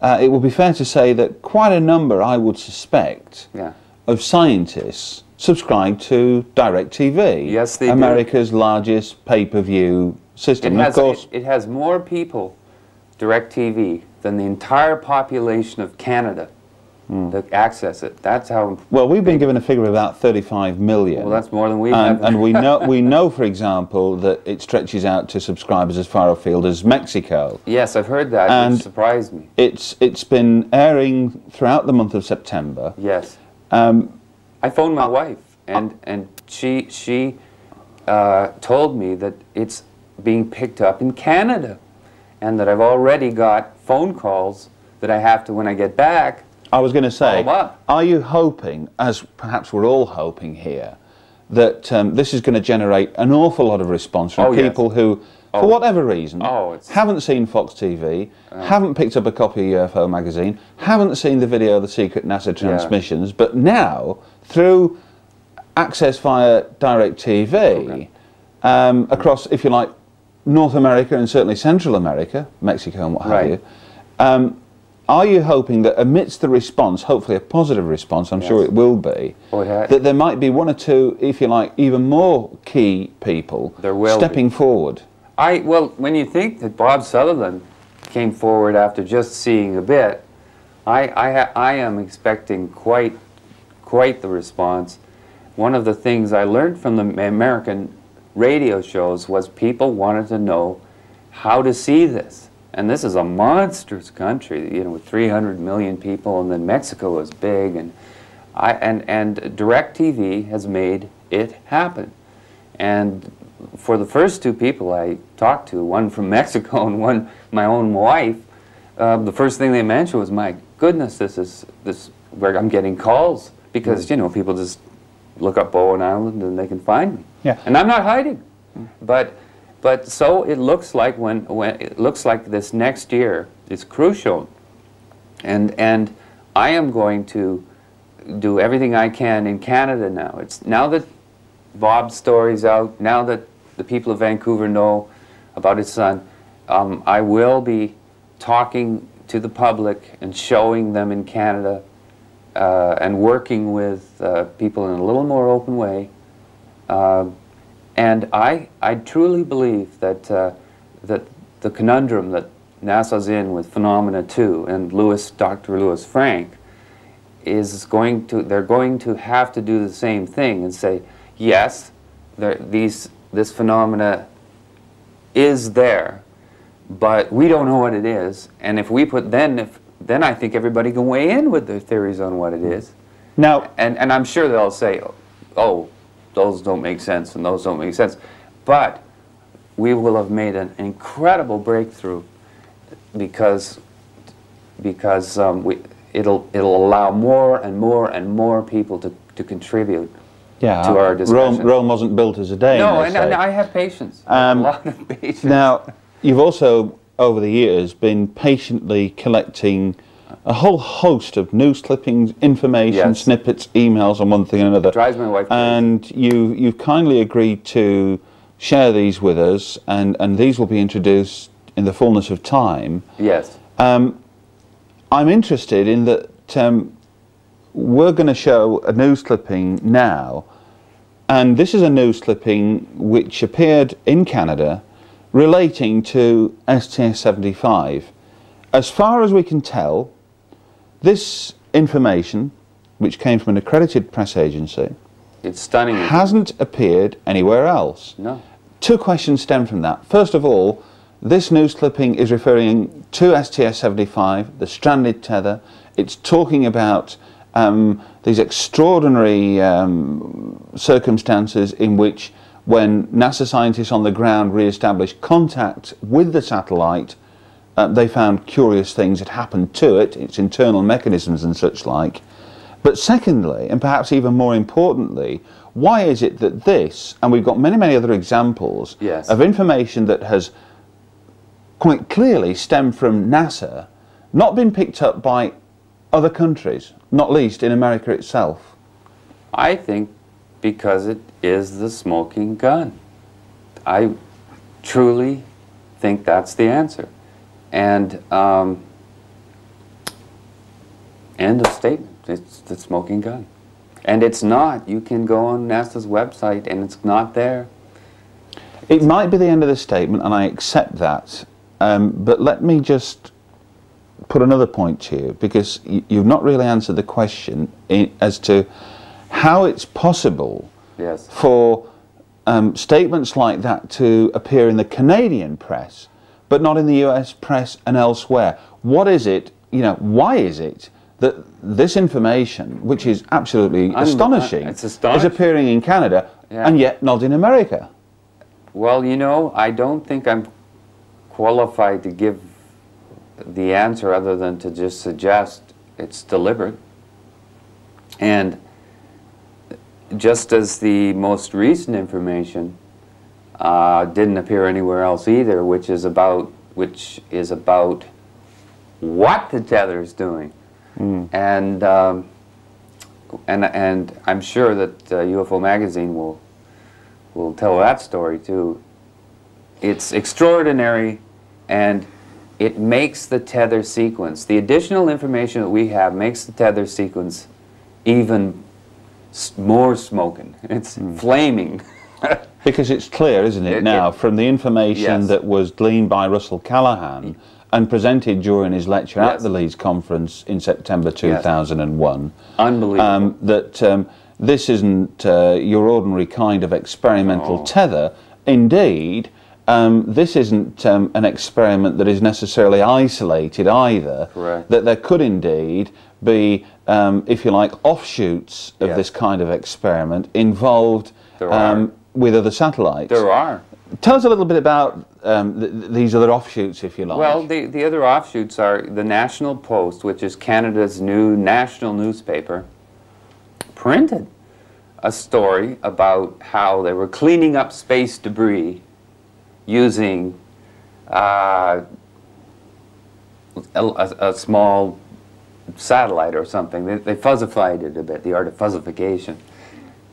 uh, it would be fair to say that quite a number, I would suspect, yeah. of scientists subscribe to DirecTV. Yes, they America's do. largest pay-per-view system. It has, of course, it, it has more people, DirecTV, than the entire population of Canada mm. that access it. That's how. Well, we've been given a figure of about 35 million. Well, that's more than we and, have. and we know, we know, for example, that it stretches out to subscribers as far afield as Mexico. Yes, I've heard that. And which surprised me. It's it's been airing throughout the month of September. Yes. Um, I phoned my wife, and and she she uh, told me that it's being picked up in Canada, and that I've already got phone calls that I have to when I get back I was going to say, oh, are you hoping, as perhaps we're all hoping here, that um, this is going to generate an awful lot of response from oh, people yes. who, oh. for whatever reason, oh, haven't seen Fox TV, uh. haven't picked up a copy of UFO magazine, haven't seen the video of the secret NASA transmissions, yeah. but now, through access via DirecTV, okay. um, across, if you like, North America and certainly Central America, Mexico and what have right. you, um, are you hoping that amidst the response, hopefully a positive response, I'm yes. sure it will be, oh, that there might be one or two, if you like, even more key people stepping be. forward? I well, when you think that Bob Sutherland came forward after just seeing a bit, I I, I am expecting quite quite the response. One of the things I learned from the American radio shows was people wanted to know how to see this. And this is a monstrous country, you know, with 300 million people, and then Mexico is big, and I and and DirecTV has made it happen. And for the first two people I talked to, one from Mexico and one my own wife, uh, the first thing they mentioned was, "My goodness, this is this where I'm getting calls because mm. you know people just look up Bowen Island and they can find me. Yeah. And I'm not hiding, but." But so it looks like when, when it looks like this next year is crucial. And, and I am going to do everything I can in Canada now. It's now that Bob's story's out, now that the people of Vancouver know about his son, um, I will be talking to the public and showing them in Canada uh, and working with uh, people in a little more open way. Uh, and I, I truly believe that, uh, that the conundrum that NASA's in with Phenomena 2 and Louis, Dr. Louis Frank is going to, they're going to have to do the same thing and say, yes, there, these, this phenomena is there, but we don't know what it is. And if we put, then, if, then I think everybody can weigh in with their theories on what it is. Now, and, and I'm sure they'll say, oh, those don't make sense and those don't make sense. But we will have made an incredible breakthrough because because um, we, it'll it'll allow more and more and more people to, to contribute yeah, to our Rome. Rome wasn't built as a day. no, and, and I have patience. Um, a lot of patience. Now, you've also, over the years, been patiently collecting a whole host of news clippings, information, Yes. snippets, emails, and one thing and another. Drives my wife. And you, you've kindly agreed to share these with us, and, and these will be introduced in the fullness of time. yes. Um, I'm interested in that um, we're going to show a news clipping now, and this is a news clipping which appeared in Canada relating to STS 75. As far as we can tell, this information, which came from an accredited press agency, It's stunning. hasn't appeared anywhere else. no. Two questions stem from that. First of all, this news clipping is referring to STS 75, the stranded tether. It's talking about um, these extraordinary um, circumstances in which, when NASA scientists on the ground re established contact with the satellite, uh, they found curious things had happened to it, its internal mechanisms and such like. But secondly, and perhaps even more importantly, why is it that this, and we've got many, many other examples Yes. of information that has quite clearly stemmed from NASA, not been picked up by other countries, not least in America itself? I think because it is the smoking gun. I truly think that's the answer. And um, end of statement. It's the smoking gun. And it's not. You can go on NASA's website and it's not there. It might be the end of the statement, and I accept that. Um, but let me just put another point to you, because you've not really answered the question as to how it's possible Yes. for um, statements like that to appear in the Canadian press, but not in the US press and elsewhere. What is it, you know, why is it that this information, which is absolutely Un- uh, astonishing, it's is astonishing. appearing in Canada Yeah. and yet not in America? Well, you know, I don't think I'm qualified to give the answer other than to just suggest it's deliberate. And just as the most recent information uh, didn't appear anywhere else either, which is about which is about what the tether is doing, and um, and and I'm sure that uh, UFO magazine will will tell that story too. It's extraordinary and it makes the tether sequence, the additional information that we have makes the tether sequence even more smoking. It's flaming. Because it's clear, isn't it, It- now, it- from the information Yes. that was gleaned by Russell Callahan and presented during his lecture at the Leeds conference in September 2001, Unbelievable. um, that um, this isn't uh, your ordinary kind of experimental No. tether. Indeed, um, this isn't um, an experiment that is necessarily isolated either. Correct. That there could indeed be, um, if you like, offshoots of Yes. this kind of experiment involved There um. With other satellites. there are. Tell us a little bit about um, th- th- these other offshoots, if you like. Well, the, the other offshoots are the National Post, which is Canada's new national newspaper, printed a story about how they were cleaning up space debris using uh, a, a- small satellite or something. They, they fuzzified it a bit, the art of fuzzification.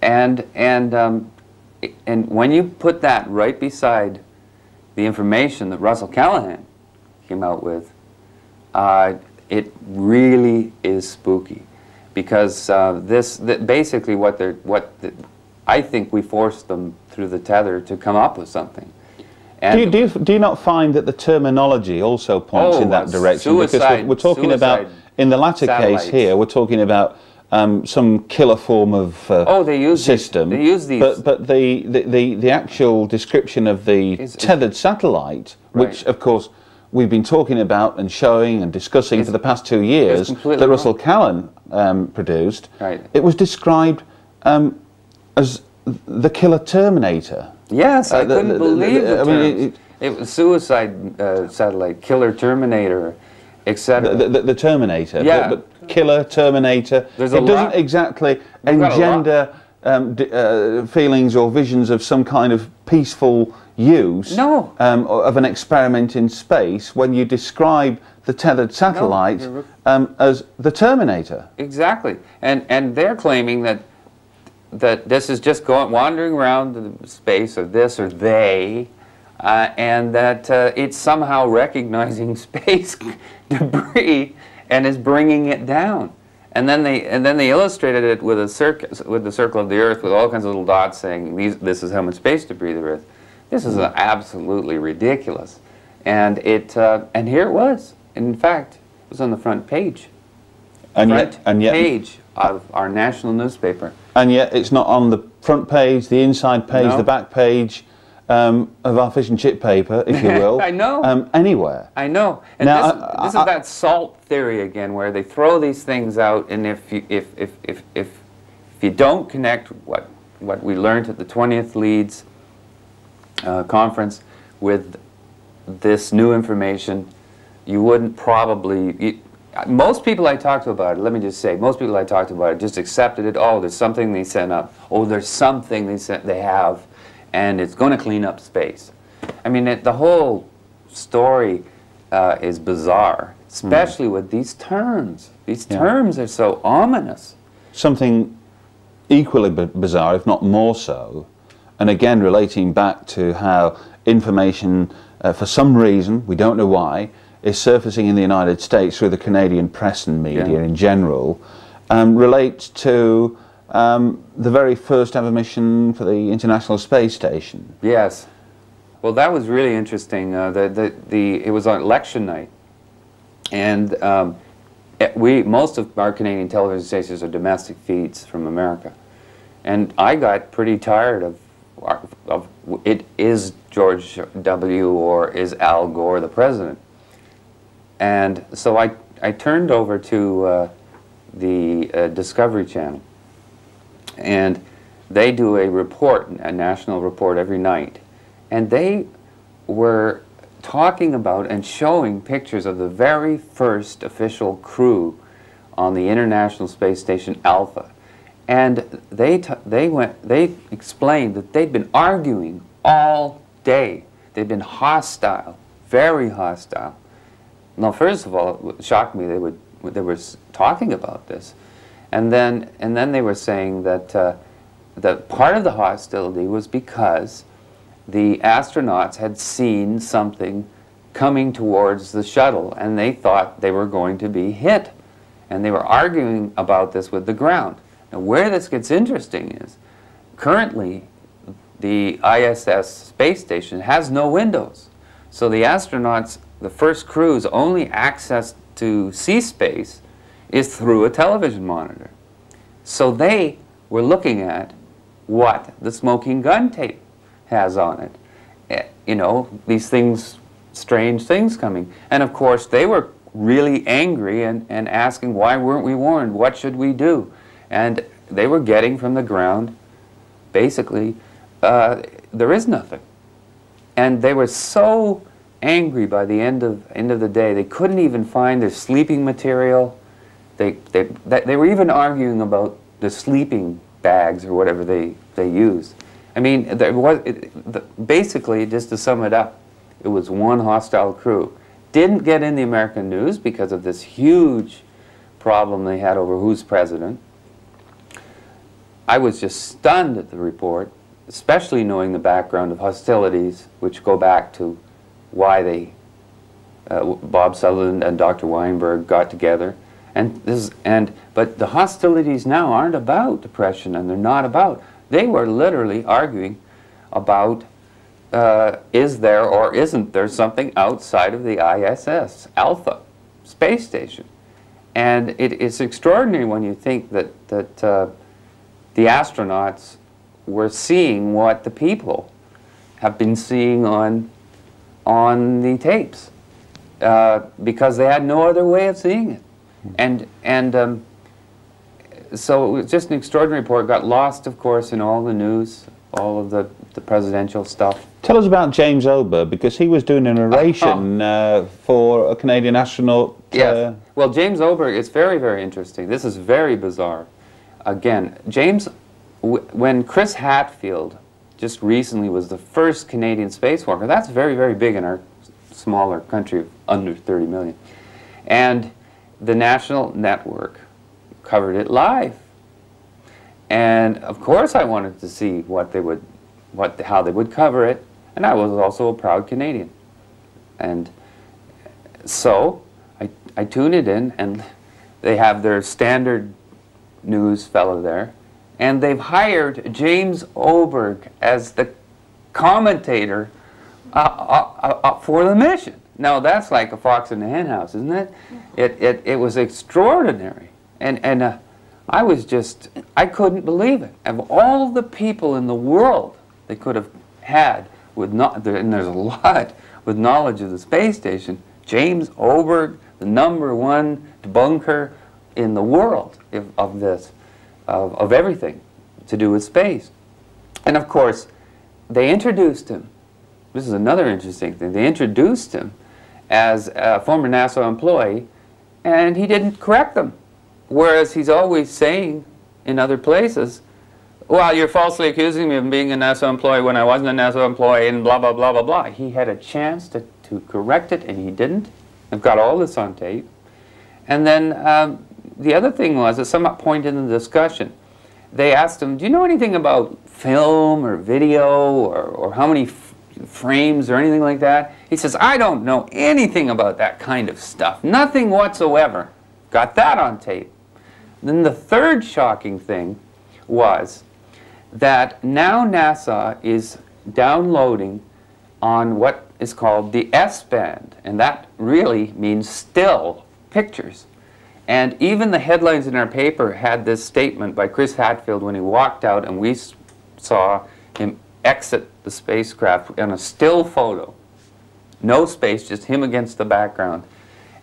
And, and, um, and when you put that right beside the information that Russell Callahan came out with, uh, it really is spooky. Because uh, this, th- basically what they're, what the, I think we forced them through the tether to come up with something. And do you, do, you, do you not find that the terminology also points Oh, in that direction? because we're, we're talking about, in the latter satellites. case here, we're talking about um, some killer form of uh, Oh, they use these- system. they use these- But, but the, the, the, the actual description of the Is- is- tethered satellite, which of course we've been talking about and showing and discussing Is- for the past two years, that. Russell Callan um, produced, Right. it was described um, as the killer Terminator. Yes, I Uh, the- couldn't the- believe the- I mean, terms. it, was suicide uh, satellite, killer Terminator, etc. The, the, Terminator. Yeah, But, killer, Terminator. There's it doesn't exactly We've got a lot. engender um, d- uh, feelings or visions of some kind of peaceful use No. um, of an experiment in space when you describe the tethered satellite you're- um, as the Terminator. Exactly, and and they're claiming that that this is just going wandering around the space or this or they, uh, and that uh, it's somehow recognizing space debris and is bringing it down. And then they and then they illustrated it with a circ with the circle of the Earth with all kinds of little dots saying these this is how much space debris there is. This is absolutely ridiculous, and it uh, and here it was. In fact, it was on the front page And front yet, and yet, page of our national newspaper. and yet, it's not on the front page, the inside page, No. the back page um, of our fish and chip paper, if you will. I know. Um, anywhere. I know, and Now, this, I- this I- is that salt theory again, where they throw these things out, and if you if if if if, if you don't connect what what we learned at the 20th Leeds uh, conference with this new information, you wouldn't probably. You, most people I talked to about it, let me just say, most people I talked to about it just accepted it. Oh, there's something they sent up. Oh, there's something they sent, they have, and it's going to clean up space. I mean, it, the whole story uh, is bizarre, especially with these terms. These Yeah. terms are so ominous. something equally b- bizarre, if not more so, and again relating back to how information, uh, for some reason, we don't know why, is surfacing in the United States through the Canadian press and media Yeah. in general, um, relates to um, the very first ever mission for the International Space Station. Yes. Well, that was really interesting. Uh, the, the, the, it was on election night. And um, eh, we, most of our Canadian television stations are domestic feeds from America. And I got pretty tired of, our- of it is George W. or is Al Gore the president. And so I, I turned over to uh, the uh, Discovery Channel. And they do a report, a national report every night. And they were talking about and showing pictures of the very first official crew on the International Space Station Alpha. And they, they, went, they explained that they'd been arguing all day. They'd been hostile, very hostile. Now, first of all, it shocked me they, would, they were talking about this. And then, and then they were saying that, uh, that part of the hostility was because the astronauts had seen something coming towards the shuttle and they thought they were going to be hit. And they were arguing about this with the ground. Now, where this gets interesting is currently the ISS space station has no windows. So the astronauts, the first crew's only access to see space is through a television monitor. So they were looking at what the smoking gun tape has on it. Eh, You know, these things, strange things coming. And of course, they were really angry and, and asking, why weren't we warned? What should we do? And they were getting from the ground, basically, uh, there is nothing. And they were so angry by the end of, end of the day, they couldn't even find their sleeping material. They, they, they were even arguing about the sleeping bags or whatever they, they used. I mean, there was, it, the, basically, just to sum it up, it was one hostile crew. Didn't get in the American news because of this huge problem they had over who's president. I was just stunned at the report, especially knowing the background of hostilities, which go back to why they, uh, Bob Sutherland and Dr. Weinberg got together. And this, and but the hostilities now aren't about depression, and they're not about. They were literally arguing about uh, is there or isn't there something outside of the ISS Alpha space station, and it, it's extraordinary when you think that that uh, the astronauts were seeing what the people have been seeing on on the tapes uh, because they had no other way of seeing it. And, and um, so it was just an extraordinary report. Got lost, of course, in all the news, all of the, the presidential stuff. Tell us about James Oberg, because he was doing a narration uh, for a Canadian astronaut. Yes. Uh, Well, James Oberg is very, very interesting. This is very bizarre. Again, James, w- when Chris Hadfield just recently was the first Canadian spacewalker, that's very, very big in our smaller country of under 30 million. And the national network covered it live. And of course I wanted to see what they would, what, how they would cover it. And I was also a proud Canadian. And so I, I tune it in, and they have their standard news fellow there, and they've hired James Oberg as the commentator uh, uh, uh, for the mission. Now that's like a fox in the henhouse, isn't it? It, it, it was extraordinary, and and uh, I was just I couldn't believe it. Of all the people in the world they could have had with not, and there's a lot with knowledge of the space station, James Oberg, the number one debunker in the world of, of this, of, of everything to do with space. And of course, they introduced him. This is another interesting thing. They introduced him as a former NASA employee, and he didn't correct them. Whereas he's always saying in other places, well, you're falsely accusing me of being a NASA employee when I wasn't a NASA employee, and blah, blah, blah, blah, blah. He had a chance to, to correct it, and he didn't. I've got all this on tape. And then um, the other thing was, at some point in the discussion, they asked him, do you know anything about film or video or, or how many frames or anything like that? He says, I don't know anything about that kind of stuff. Nothing whatsoever. Got that on tape. Then the third shocking thing was that now NASA is downloading on what is called the S-band, and that really means still pictures. And even the headlines in our paper had this statement by Chris Hadfield when he walked out and we saw him exit the spacecraft in a still photo. No space, just him against the background.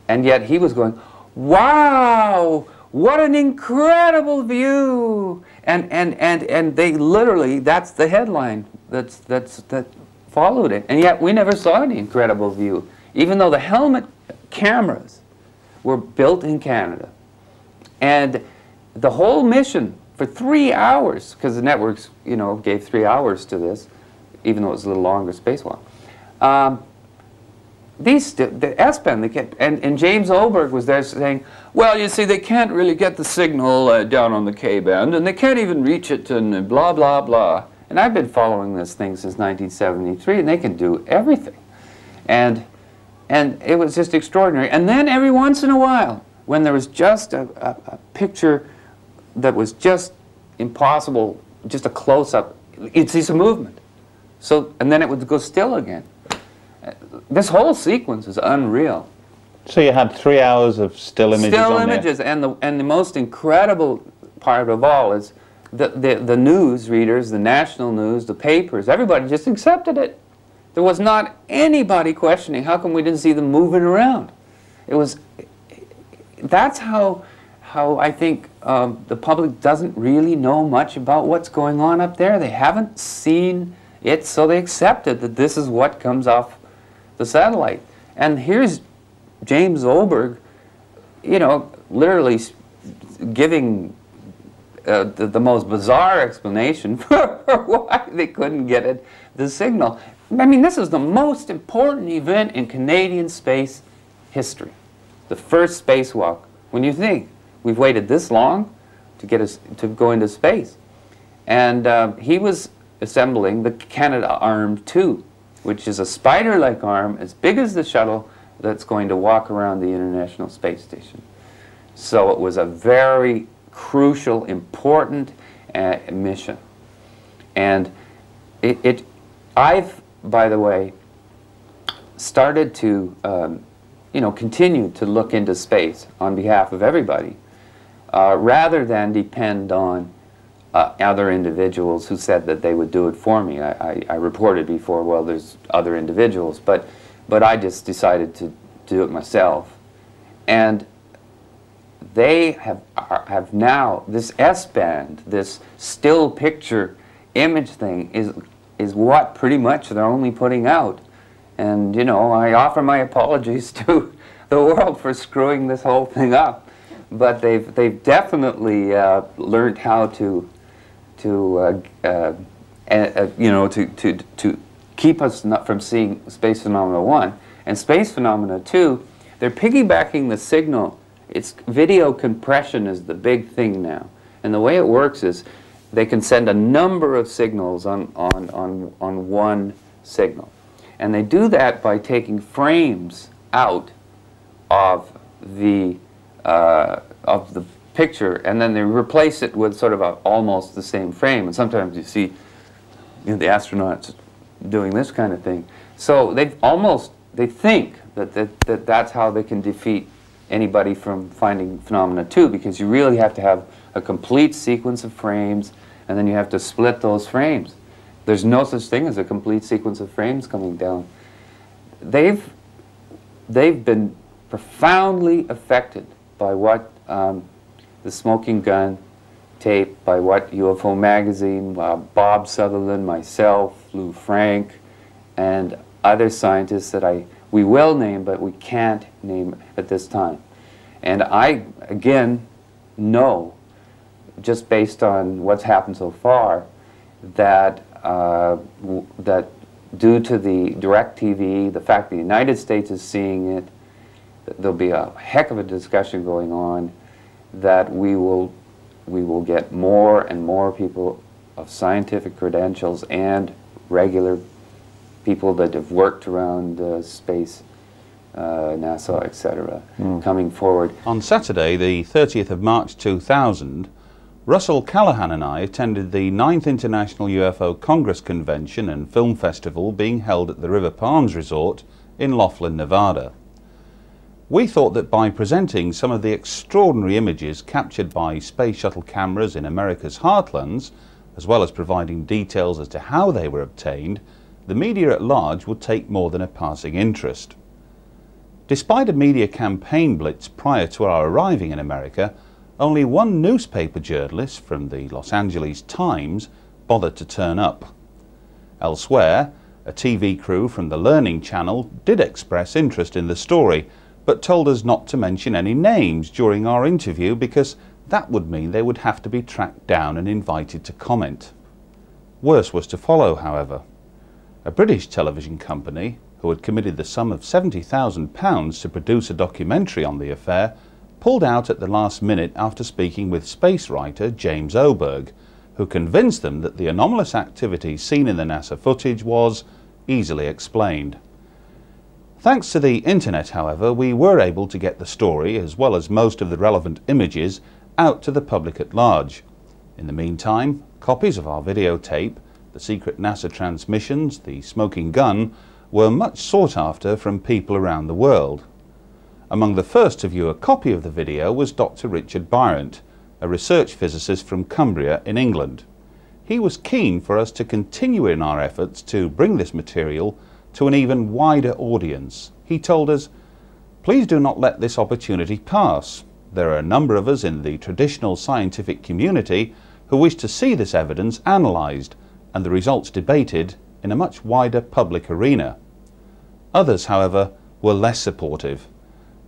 And yet he was going, wow, what an incredible view. And, and, and, and they literally, that's the headline that's, that's, that followed it. And yet we never saw any incredible view, even though the helmet cameras were built in Canada. And the whole mission for three hours, because the networks, you know, gave three hours to this, even though it was a little longer spacewalk. Um, these the S-band, they kept, and, and James Oberg was there saying, well, you see, they can't really get the signal uh, down on the K-band, and they can't even reach it, and blah, blah, blah. And I've been following this thing since 1973, and they can do everything. And, and it was just extraordinary. And then every once in a while, when there was just a, a, a picture that was just impossible, just a close-up, you'd see some movement. So, and then it would go still again. This whole sequence is unreal. so you had three hours of still images Still on there. images, and the and the most incredible part of all is the, the the news readers, the national news, the papers, everybody just accepted it. There was not anybody questioning how come we didn't see them moving around. It was that's how how I think um, the public doesn't really know much about what's going on up there. They haven't seen it, so they accepted that this is what comes off the satellite. And here's James Oberg, you know, literally giving uh, the, the most bizarre explanation for why they couldn't get it, the signal. I mean, this is the most important event in Canadian space history. The first spacewalk. When you think we've waited this long to get us to go into space, and uh, he was assembling the Canada Arm 2, which is a spider-like arm as big as the shuttle that's going to walk around the International Space Station. So it was a very crucial, important uh, mission. And it, it, I've, by the way, started to, um, you know, continue to look into space on behalf of everybody, uh, rather than depend on uh, other individuals who said that they would do it for me. I, I, I reported before, well, there's other individuals, but, but I just decided to do it myself. And they have, are, have now, this S-band, this still picture image thing is, is what pretty much they're only putting out. And, you know, I offer my apologies to the world for screwing this whole thing up. But they've, they've definitely uh, learned how to, to uh, uh, uh, you know, to, to, to keep us not from seeing Space Phenomena 1. And Space Phenomena 2, they're piggybacking the signal. It's video compression is the big thing now. And the way it works is they can send a number of signals on, on, on, on one signal. And they do that by taking frames out of the, uh, of the picture and then they replace it with sort of a, almost the same frame. And sometimes you see you know, the astronauts doing this kind of thing. So they almost, they think that, that, that that's how they can defeat anybody from finding phenomena 2 because you really have to have a complete sequence of frames and then you have to split those frames. There's no such thing as a complete sequence of frames coming down. They've, they've been profoundly affected by what um, the smoking gun tape, by what UFO Magazine, uh, Bob Sutherland, myself, Lou Frank, and other scientists that I, we will name, but we can't name at this time. And I, again, know, just based on what's happened so far, that, uh, that due to the direct TV, the fact the United States is seeing it, there'll be a heck of a discussion going on that we will, we will get more and more people of scientific credentials and regular people that have worked around uh, space, uh, NASA, etc., mm. coming forward. On Saturday, the 30th of March 2000, Russell Callahan and I attended the 9th International UFO Congress Convention and Film Festival being held at the River Palms Resort in Laughlin, Nevada. We thought that by presenting some of the extraordinary images captured by space shuttle cameras in America's heartlands, as well as providing details as to how they were obtained, the media at large would take more than a passing interest. Despite a media campaign blitz prior to our arriving in America, only one newspaper journalist from the Los Angeles Times bothered to turn up. Elsewhere, a TV crew from the Learning Channel did express interest in the story, but told us not to mention any names during our interview because that would mean they would have to be tracked down and invited to comment. Worse was to follow, however. A British television company, who had committed the sum of £70,000 to produce a documentary on the affair, pulled out at the last minute after speaking with space writer James Oberg, who convinced them that the anomalous activity seen in the NASA footage was easily explained. Thanks to the internet, however, we were able to get the story, as well as most of the relevant images, out to the public at large. In the meantime, copies of our videotape, the secret NASA transmissions, the smoking gun, were much sought after from people around the world. Among the first to view a copy of the video was Dr. Richard Byrant, a research physicist from Cumbria in England. He was keen for us to continue in our efforts to bring this material to an even wider audience. He told us, please do not let this opportunity pass. There are a number of us in the traditional scientific community who wish to see this evidence analysed and the results debated in a much wider public arena. Others, however, were less supportive.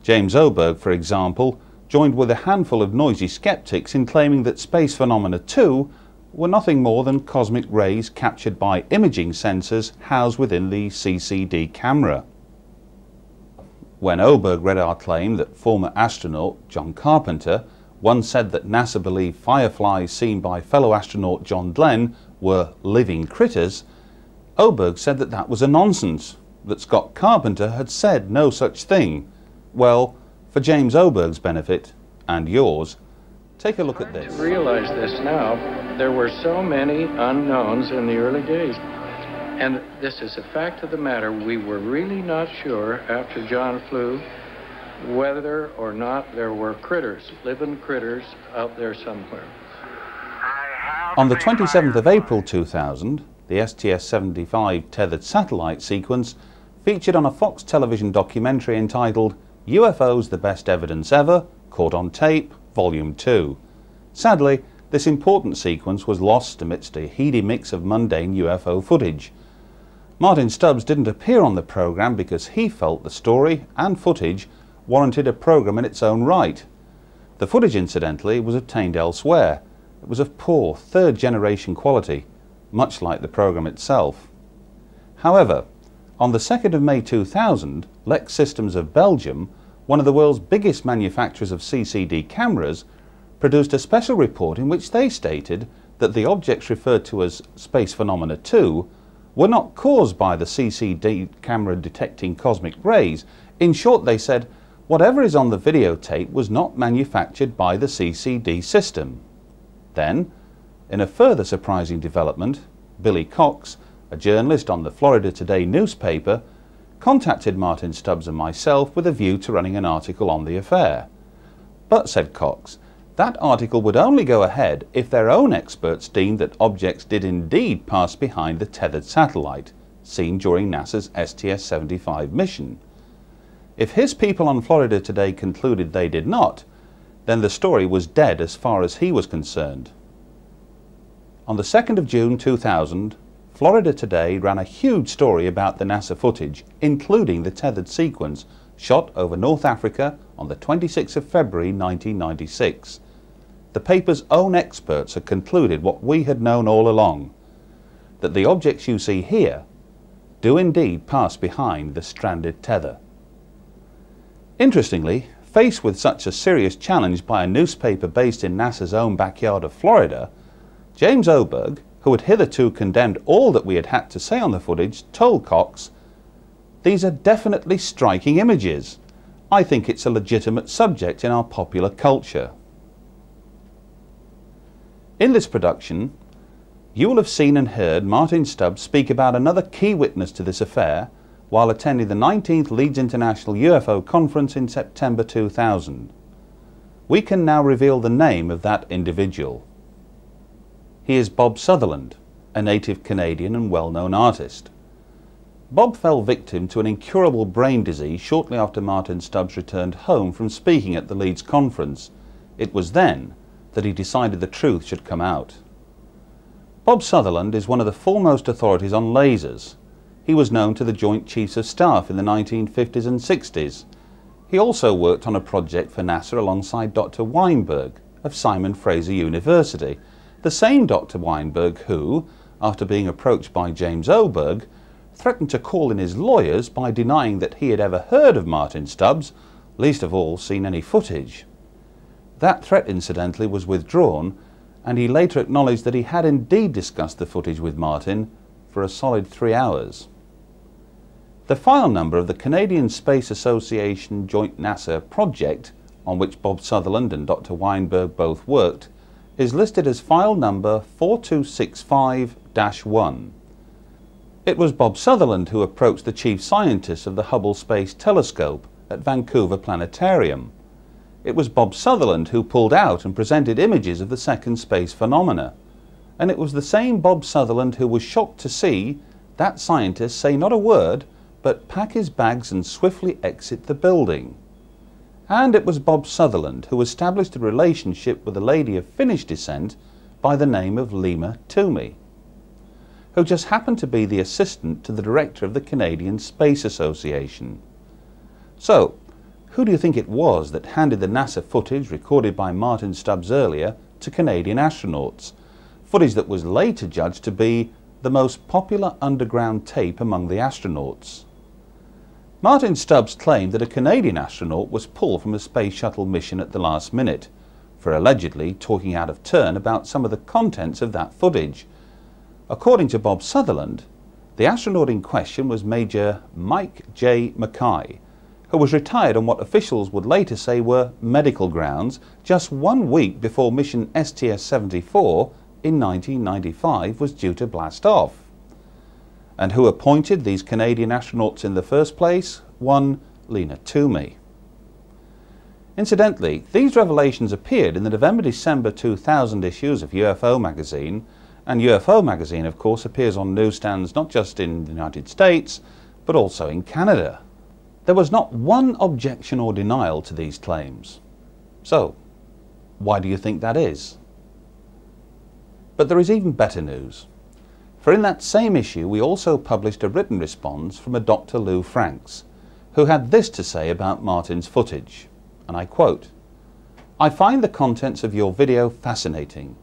James Oberg, for example, joined with a handful of noisy skeptics in claiming that space phenomena 2 were nothing more than cosmic rays captured by imaging sensors housed within the CCD camera. When Oberg read our claim that former astronaut John Carpenter once said that NASA believed fireflies seen by fellow astronaut John Glenn were living critters, Oberg said that that was a nonsense, that Scott Carpenter had said no such thing. Well, for James Oberg's benefit, and yours, take a look at this. I realize this now. There were so many unknowns in the early days. And this is a fact of the matter. We were really not sure after John flew whether or not there were critters, living critters out there somewhere. On the 27th of April 2000, the STS-75 tethered satellite sequence featured on a Fox television documentary entitled UFOs the Best Evidence Ever, Caught on Tape, Volume 2. Sadly, this important sequence was lost amidst a heady mix of mundane UFO footage. Martin Stubbs didn't appear on the programme because he felt the story and footage warranted a programme in its own right. The footage, incidentally, was obtained elsewhere. It was of poor, third generation quality, much like the programme itself. However, on the 2nd of May 2000, Lex Systems of Belgium, one of the world's biggest manufacturers of CCD cameras, produced a special report in which they stated that the objects referred to as Space Phenomena 2 were not caused by the CCD camera detecting cosmic rays. In short, they said, whatever is on the videotape was not manufactured by the CCD system. Then, in a further surprising development, Billy Cox, a journalist on the Florida Today newspaper, contacted Martin Stubbs and myself with a view to running an article on the affair. But, said Cox, that article would only go ahead if their own experts deemed that objects did indeed pass behind the tethered satellite seen during NASA's STS-75 mission. If his people on Florida Today concluded they did not, then the story was dead as far as he was concerned. On the 2nd of June 2000, Florida Today ran a huge story about the NASA footage, including the tethered sequence shot over North Africa on the 26th of February 1996. The paper's own experts had concluded what we had known all along, that the objects you see here do indeed pass behind the stranded tether. Interestingly, faced with such a serious challenge by a newspaper based in NASA's own backyard of Florida, James Oberg, who had hitherto condemned all that we had had to say on the footage, told Cox, These are definitely striking images. I think it's a legitimate subject in our popular culture. In this production, you will have seen and heard Martin Stubbs speak about another key witness to this affair while attending the 19th Leeds International UFO Conference in September 2000. We can now reveal the name of that individual. He is Bob Sutherland, a native Canadian and well-known artist. Bob fell victim to an incurable brain disease shortly after Martin Stubbs returned home from speaking at the Leeds conference. It was then that he decided the truth should come out. Bob Sutherland is one of the foremost authorities on lasers. He was known to the Joint Chiefs of Staff in the 1950s and 60s. He also worked on a project for NASA alongside Dr. Weinberg of Simon Fraser University, the same Dr. Weinberg who, after being approached by James Oberg, threatened to call in his lawyers by denying that he had ever heard of Martin Stubbs, least of all seen any footage. That threat, incidentally, was withdrawn, and he later acknowledged that he had indeed discussed the footage with Martin for a solid three hours. The file number of the Canadian Space Association Joint NASA project, on which Bob Sutherland and Dr. Weinberg both worked, is listed as file number 4265 1. It was Bob Sutherland who approached the chief scientist of the Hubble Space Telescope at Vancouver Planetarium. It was Bob Sutherland who pulled out and presented images of the second space phenomena. And it was the same Bob Sutherland who was shocked to see that scientist say not a word but pack his bags and swiftly exit the building. And it was Bob Sutherland who established a relationship with a lady of Finnish descent by the name of Lima Toomey who just happened to be the assistant to the director of the Canadian Space Association. So, who do you think it was that handed the NASA footage recorded by Martin Stubbs earlier to Canadian astronauts? Footage that was later judged to be the most popular underground tape among the astronauts. Martin Stubbs claimed that a Canadian astronaut was pulled from a space shuttle mission at the last minute for allegedly talking out of turn about some of the contents of that footage According to Bob Sutherland, the astronaut in question was Major Mike J. McKay, who was retired on what officials would later say were medical grounds just one week before mission STS-74 in 1995 was due to blast off. And who appointed these Canadian astronauts in the first place? One Lena Toomey. Incidentally, these revelations appeared in the November-December 2000 issues of UFO magazine and UFO magazine, of course, appears on newsstands not just in the United States, but also in Canada. There was not one objection or denial to these claims. So, why do you think that is? But there is even better news. For in that same issue, we also published a written response from a Dr. Lou Franks, who had this to say about Martin's footage, and I quote, I find the contents of your video fascinating.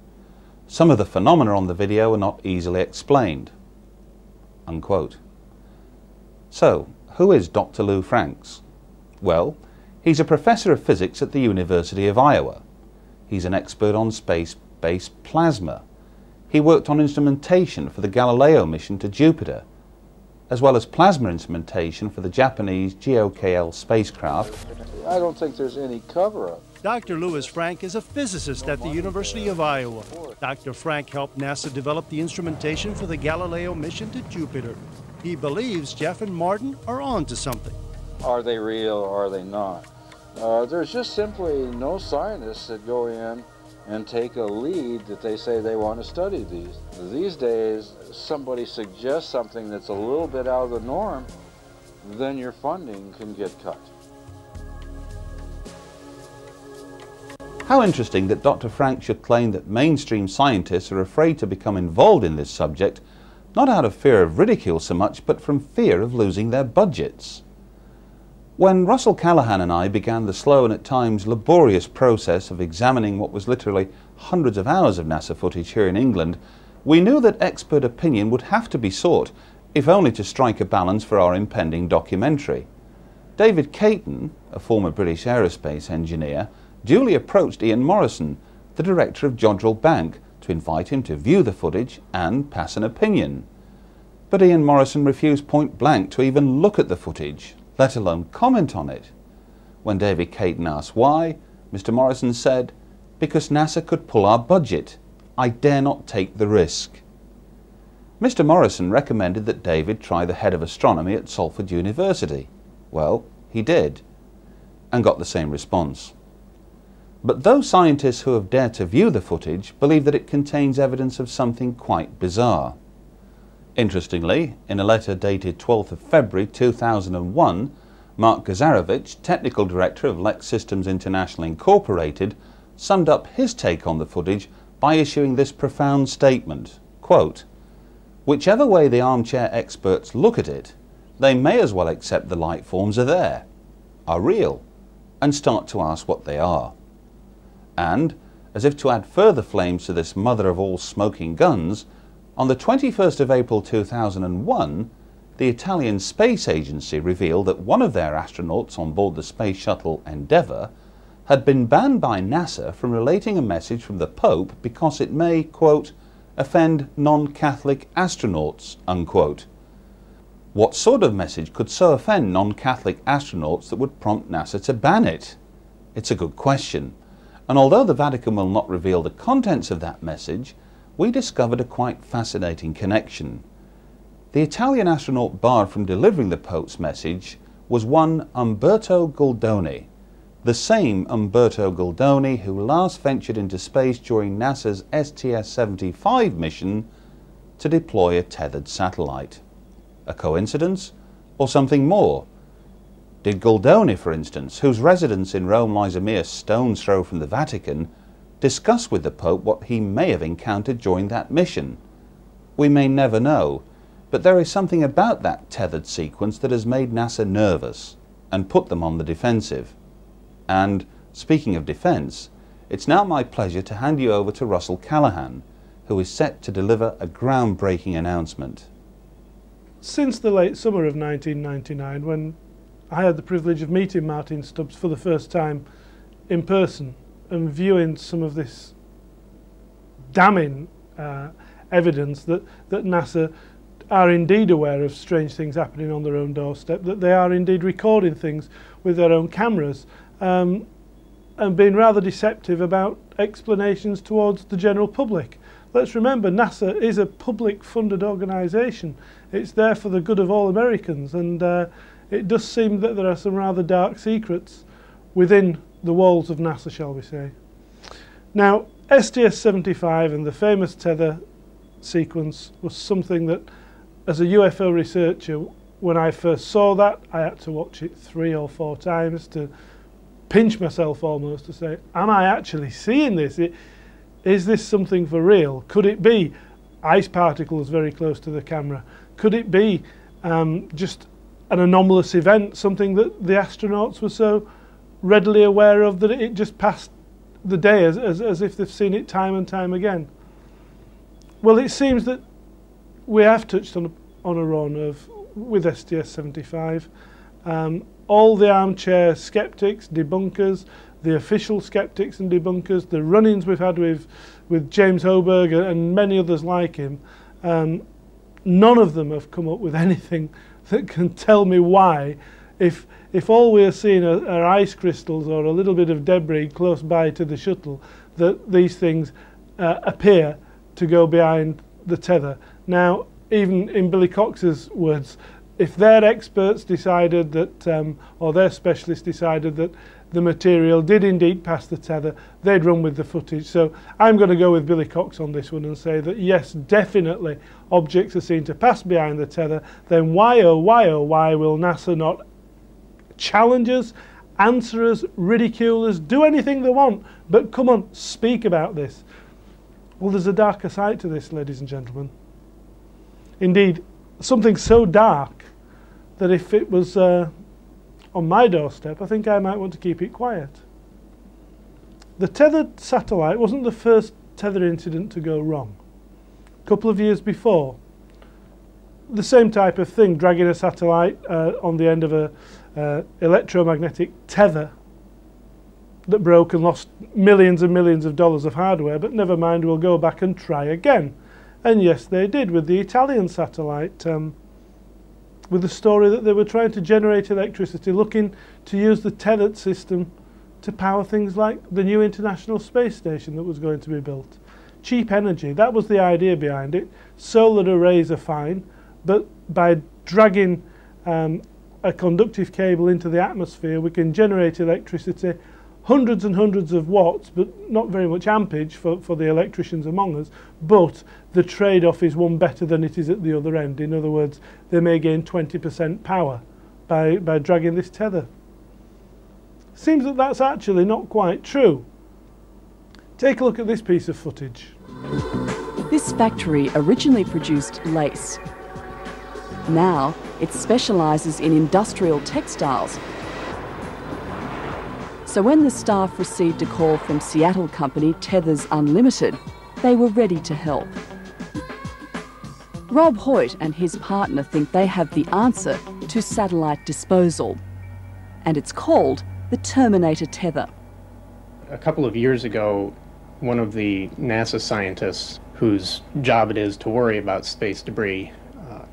Some of the phenomena on the video are not easily explained. Unquote. So, who is Dr. Lou Franks? Well, he's a professor of physics at the University of Iowa. He's an expert on space-based plasma. He worked on instrumentation for the Galileo mission to Jupiter, as well as plasma instrumentation for the Japanese Geotail spacecraft. I don't think there's any cover-up. Dr. Louis Frank is a physicist at the University of Iowa. Dr. Frank helped NASA develop the instrumentation for the Galileo mission to Jupiter. He believes Jeff and Martin are on to something. Are they real or are they not? Uh, there's just simply no scientists that go in and take a lead that they say they want to study these. These days, somebody suggests something that's a little bit out of the norm, then your funding can get cut. How interesting that Dr. Frank should claim that mainstream scientists are afraid to become involved in this subject, not out of fear of ridicule so much, but from fear of losing their budgets. When Russell Callahan and I began the slow and at times laborious process of examining what was literally hundreds of hours of NASA footage here in England, we knew that expert opinion would have to be sought, if only to strike a balance for our impending documentary. David Caton, a former British aerospace engineer, duly approached Ian Morrison, the director of Jodrell Bank, to invite him to view the footage and pass an opinion. But Ian Morrison refused point blank to even look at the footage, let alone comment on it. When David Caton asked why, Mr. Morrison said, Because NASA could pull our budget. I dare not take the risk. Mr. Morrison recommended that David try the head of astronomy at Salford University. Well, he did, and got the same response. But those scientists who have dared to view the footage believe that it contains evidence of something quite bizarre. Interestingly, in a letter dated 12th of February 2001, Mark Gazarevich, technical director of Lex Systems International Incorporated, summed up his take on the footage by issuing this profound statement, quote, Whichever way the armchair experts look at it, they may as well accept the light forms are there, are real, and start to ask what they are. And, as if to add further flames to this mother of all smoking guns, on the 21st of April 2001, the Italian Space Agency revealed that one of their astronauts on board the space shuttle Endeavour had been banned by NASA from relating a message from the Pope because it may, quote, offend non-Catholic astronauts, unquote. What sort of message could so offend non-Catholic astronauts that would prompt NASA to ban it? It's a good question. And although the Vatican will not reveal the contents of that message, we discovered a quite fascinating connection. The Italian astronaut barred from delivering the Pope's message was one Umberto Guidoni, the same Umberto Guidoni who last ventured into space during NASA's STS-75 mission to deploy a tethered satellite. A coincidence or something more? Did Guidoni, for instance, whose residence in Rome lies a mere stone's throw from the Vatican, discuss with the Pope what he may have encountered during that mission? We may never know, but there is something about that tethered sequence that has made NASA nervous and put them on the defensive. And, speaking of defence, it's now my pleasure to hand you over to Russell Callahan, who is set to deliver a groundbreaking announcement. Since the late summer of 1999, when I had the privilege of meeting Martin Stubbs for the first time in person and viewing some of this damning uh, evidence that, that NASA are indeed aware of strange things happening on their own doorstep, that they are indeed recording things with their own cameras um, and being rather deceptive about explanations towards the general public. Let's remember NASA is a public funded organisation. It's there for the good of all Americans and uh, it does seem that there are some rather dark secrets within the walls of NASA, shall we say. Now, STS-75 and the famous tether sequence was something that, as a UFO researcher, when I first saw that, I had to watch it three or four times to pinch myself almost to say, am I actually seeing this? It, is this something for real? Could it be ice particles very close to the camera? Could it be um, just an anomalous event, something that the astronauts were so readily aware of that it just passed the day as, as, as if they've seen it time and time again? Well, it seems that we have touched on on a raw nerve with STS-75. Um, all the armchair skeptics, debunkers, the official skeptics and debunkers, the run-ins we've had with, with James Oberg and many others like him, um, none of them have come up with anything that can tell me why, if, if all we're seeing are, are ice crystals or a little bit of debris close by to the shuttle, that these things uh, appear to go behind the tether. Now, even in Billy Cox's words, if their experts decided that, um, or their specialists decided that the material did indeed pass the tether, they'd run with the footage. So I'm going to go with Billy Cox on this one and say that yes, definitely objects are seen to pass behind the tether. Then why oh why oh why will NASA not challenge us, answer us, ridicule us, do anything they want, but come on, speak about this. Well, there's a darker side to this, ladies and gentlemen. Indeed, something so dark that if it was uh, on my doorstep, I think I might want to keep it quiet. The tethered satellite wasn't the first tether incident to go wrong. A couple of years before, the same type of thing, dragging a satellite uh, on the end of a uh, electromagnetic tether that broke and lost millions and millions of dollars of hardware, but never mind, we'll go back and try again. And yes, they did with the Italian satellite, um, with the story that they were trying to generate electricity, looking to use the tethered system to power things like the new International Space Station that was going to be built. Cheap energy, that was the idea behind it. Solar arrays are fine, but by dragging um, a conductive cable into the atmosphere, we can generate electricity hundreds and hundreds of watts, but not very much ampage for, for the electricians among us, but the trade-off is one better than it is at the other end. In other words, they may gain 20% power by, by dragging this tether. Seems that that's actually not quite true. Take a look at this piece of footage. This factory originally produced lace. Now it specialises in industrial textiles so when the staff received a call from Seattle company Tethers Unlimited, they were ready to help. Rob Hoyt and his partner think they have the answer to satellite disposal. And it's called the Terminator Tether. A couple of years ago, one of the NASA scientists whose job it is to worry about space debris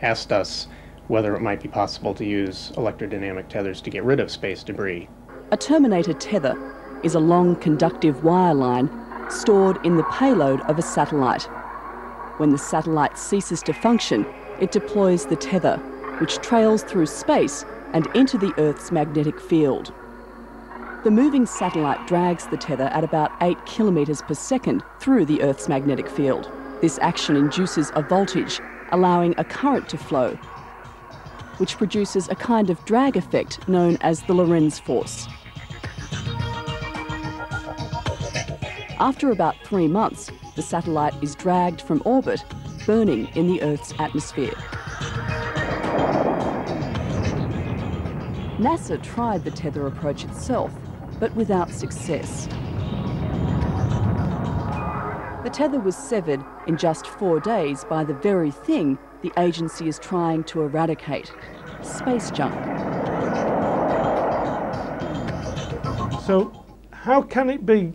asked us whether it might be possible to use electrodynamic tethers to get rid of space debris. A terminator tether is a long conductive wire line stored in the payload of a satellite. When the satellite ceases to function, it deploys the tether, which trails through space and into the Earth's magnetic field. The moving satellite drags the tether at about 8 kilometres per second through the Earth's magnetic field. This action induces a voltage, allowing a current to flow, which produces a kind of drag effect known as the Lorentz force. After about three months, the satellite is dragged from orbit, burning in the Earth's atmosphere. NASA tried the tether approach itself, but without success. The tether was severed in just four days by the very thing the agency is trying to eradicate space junk. So, how can it be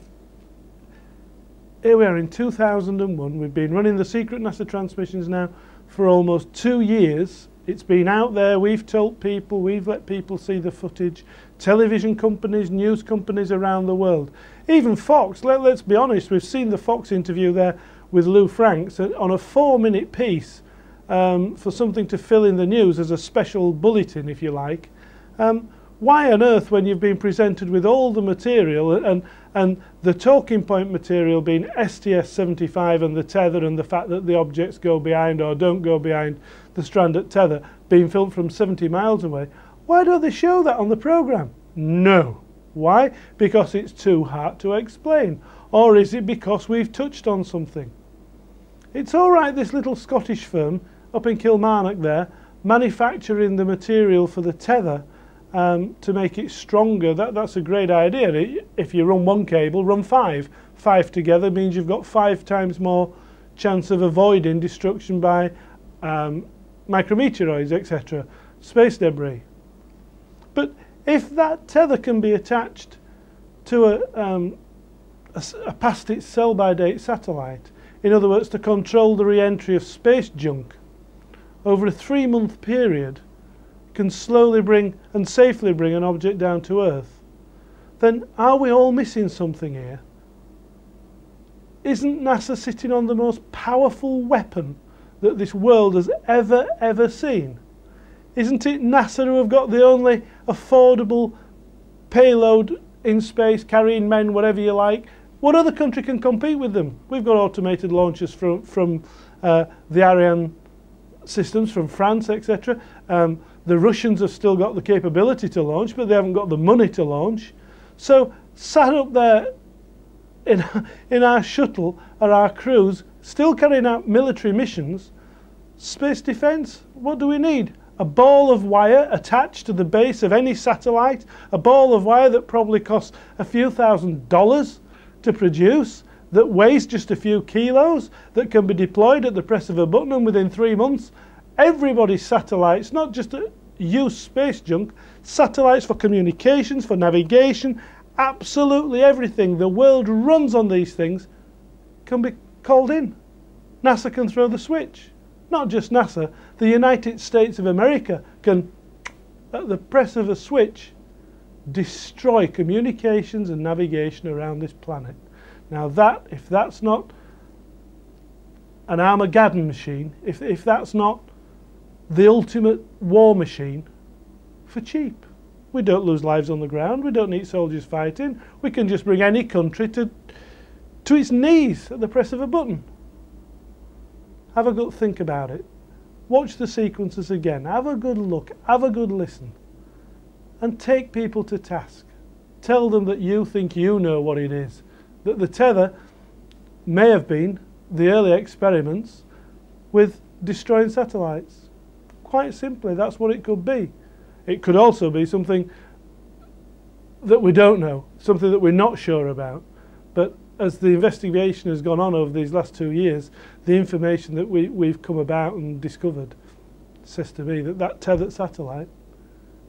here we are in 2001. We've been running the secret NASA transmissions now for almost two years. It's been out there. We've told people, we've let people see the footage. Television companies, news companies around the world. Even Fox, let, us be honest, we've seen the Fox interview there with Lou Franks on a four minute piece um, for something to fill in the news as a special bulletin, if you like. Um, why on earth, when you've been presented with all the material and, and the talking point material being STS-75 and the tether and the fact that the objects go behind or don't go behind the strand at tether being filmed from 70 miles away, why don't they show that on the programme? No. Why? Because it's too hard to explain. Or is it because we've touched on something? It's all right, this little Scottish firm up in Kilmarnock there, manufacturing the material for the tether um, to make it stronger. That, that's a great idea. If you run one cable, run five. Five together means you've got five times more chance of avoiding destruction by um, micrometeoroids, etc., space debris. But if that tether can be attached to a, um, a, a past its sell-by date satellite, in other words, to control the re-entry of space junk over a three-month period, can slowly bring and safely bring an object down to Earth, then are we all missing something here? Isn't NASA sitting on the most powerful weapon that this world has ever, ever seen? Isn't it NASA who have got the only affordable payload in space, carrying men, whatever you like? What other country can compete with them? We've got automated launches from, from uh, the Ariane systems from France, etc. Um, the Russians have still got the capability to launch, but they haven't got the money to launch. So sat up there in, in our shuttle are our crews, still carrying out military missions. Space defence, what do we need? A ball of wire attached to the base of any satellite, a ball of wire that probably costs a few thousand dollars to produce, that weighs just a few kilos, that can be deployed at the press of a button and within three months. Everybody's satellites, not just use space junk, satellites for communications, for navigation, absolutely everything. The world runs on these things can be called in. NASA can throw the switch. Not just NASA, the United States of America can, at the press of a switch, destroy communications and navigation around this planet. Now that, if that's not an Armageddon machine, if, if that's not the ultimate war machine, for cheap. We don't lose lives on the ground, we don't need soldiers fighting, we can just bring any country to, to its knees at the press of a button. Have a good think about it. Watch the sequences again, have a good look, have a good listen, and take people to task. Tell them that you think you know what it is that the tether may have been the early experiments with destroying satellites. Quite simply, that's what it could be. It could also be something that we don't know, something that we're not sure about. As the investigation has gone on over these last two years, the information that we, we've come about and discovered says to me that that tethered satellite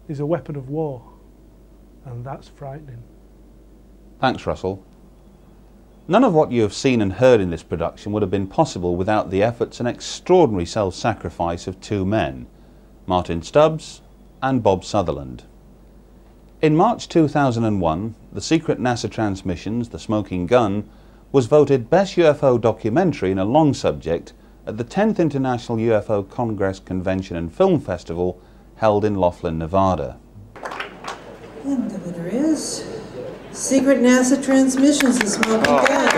is a weapon of war. And that's frightening. Thanks, Russell. None of what you have seen and heard in this production would have been possible without the efforts and extraordinary self-sacrifice of two men, Martin Stubbs and Bob Sutherland. In March 2001, the secret NASA transmissions, The Smoking Gun, was voted Best UFO Documentary in a long subject at the 10th International UFO Congress Convention and Film Festival held in Laughlin, Nevada. And the winner is Secret NASA transmissions is smoking oh, gun.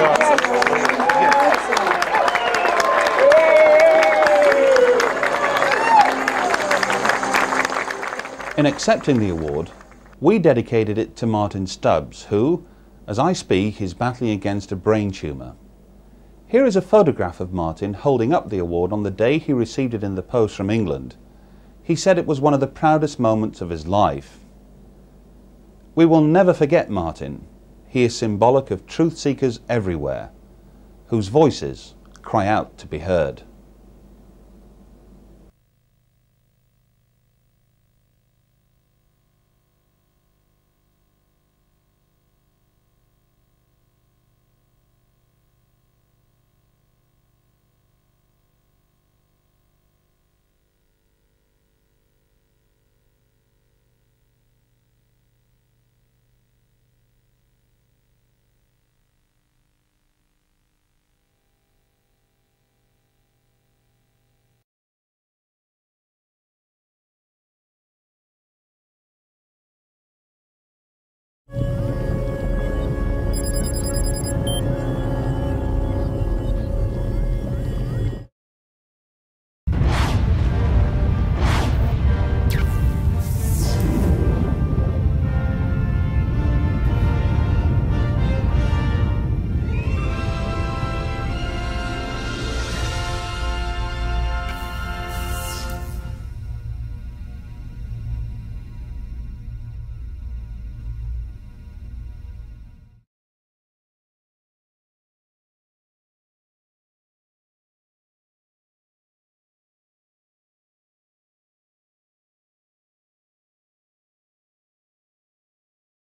In accepting the award, we dedicated it to Martin Stubbs, who, as I speak, is battling against a brain tumour. Here is a photograph of Martin holding up the award on the day he received it in the post from England. He said it was one of the proudest moments of his life. We will never forget Martin. He is symbolic of truth seekers everywhere, whose voices cry out to be heard.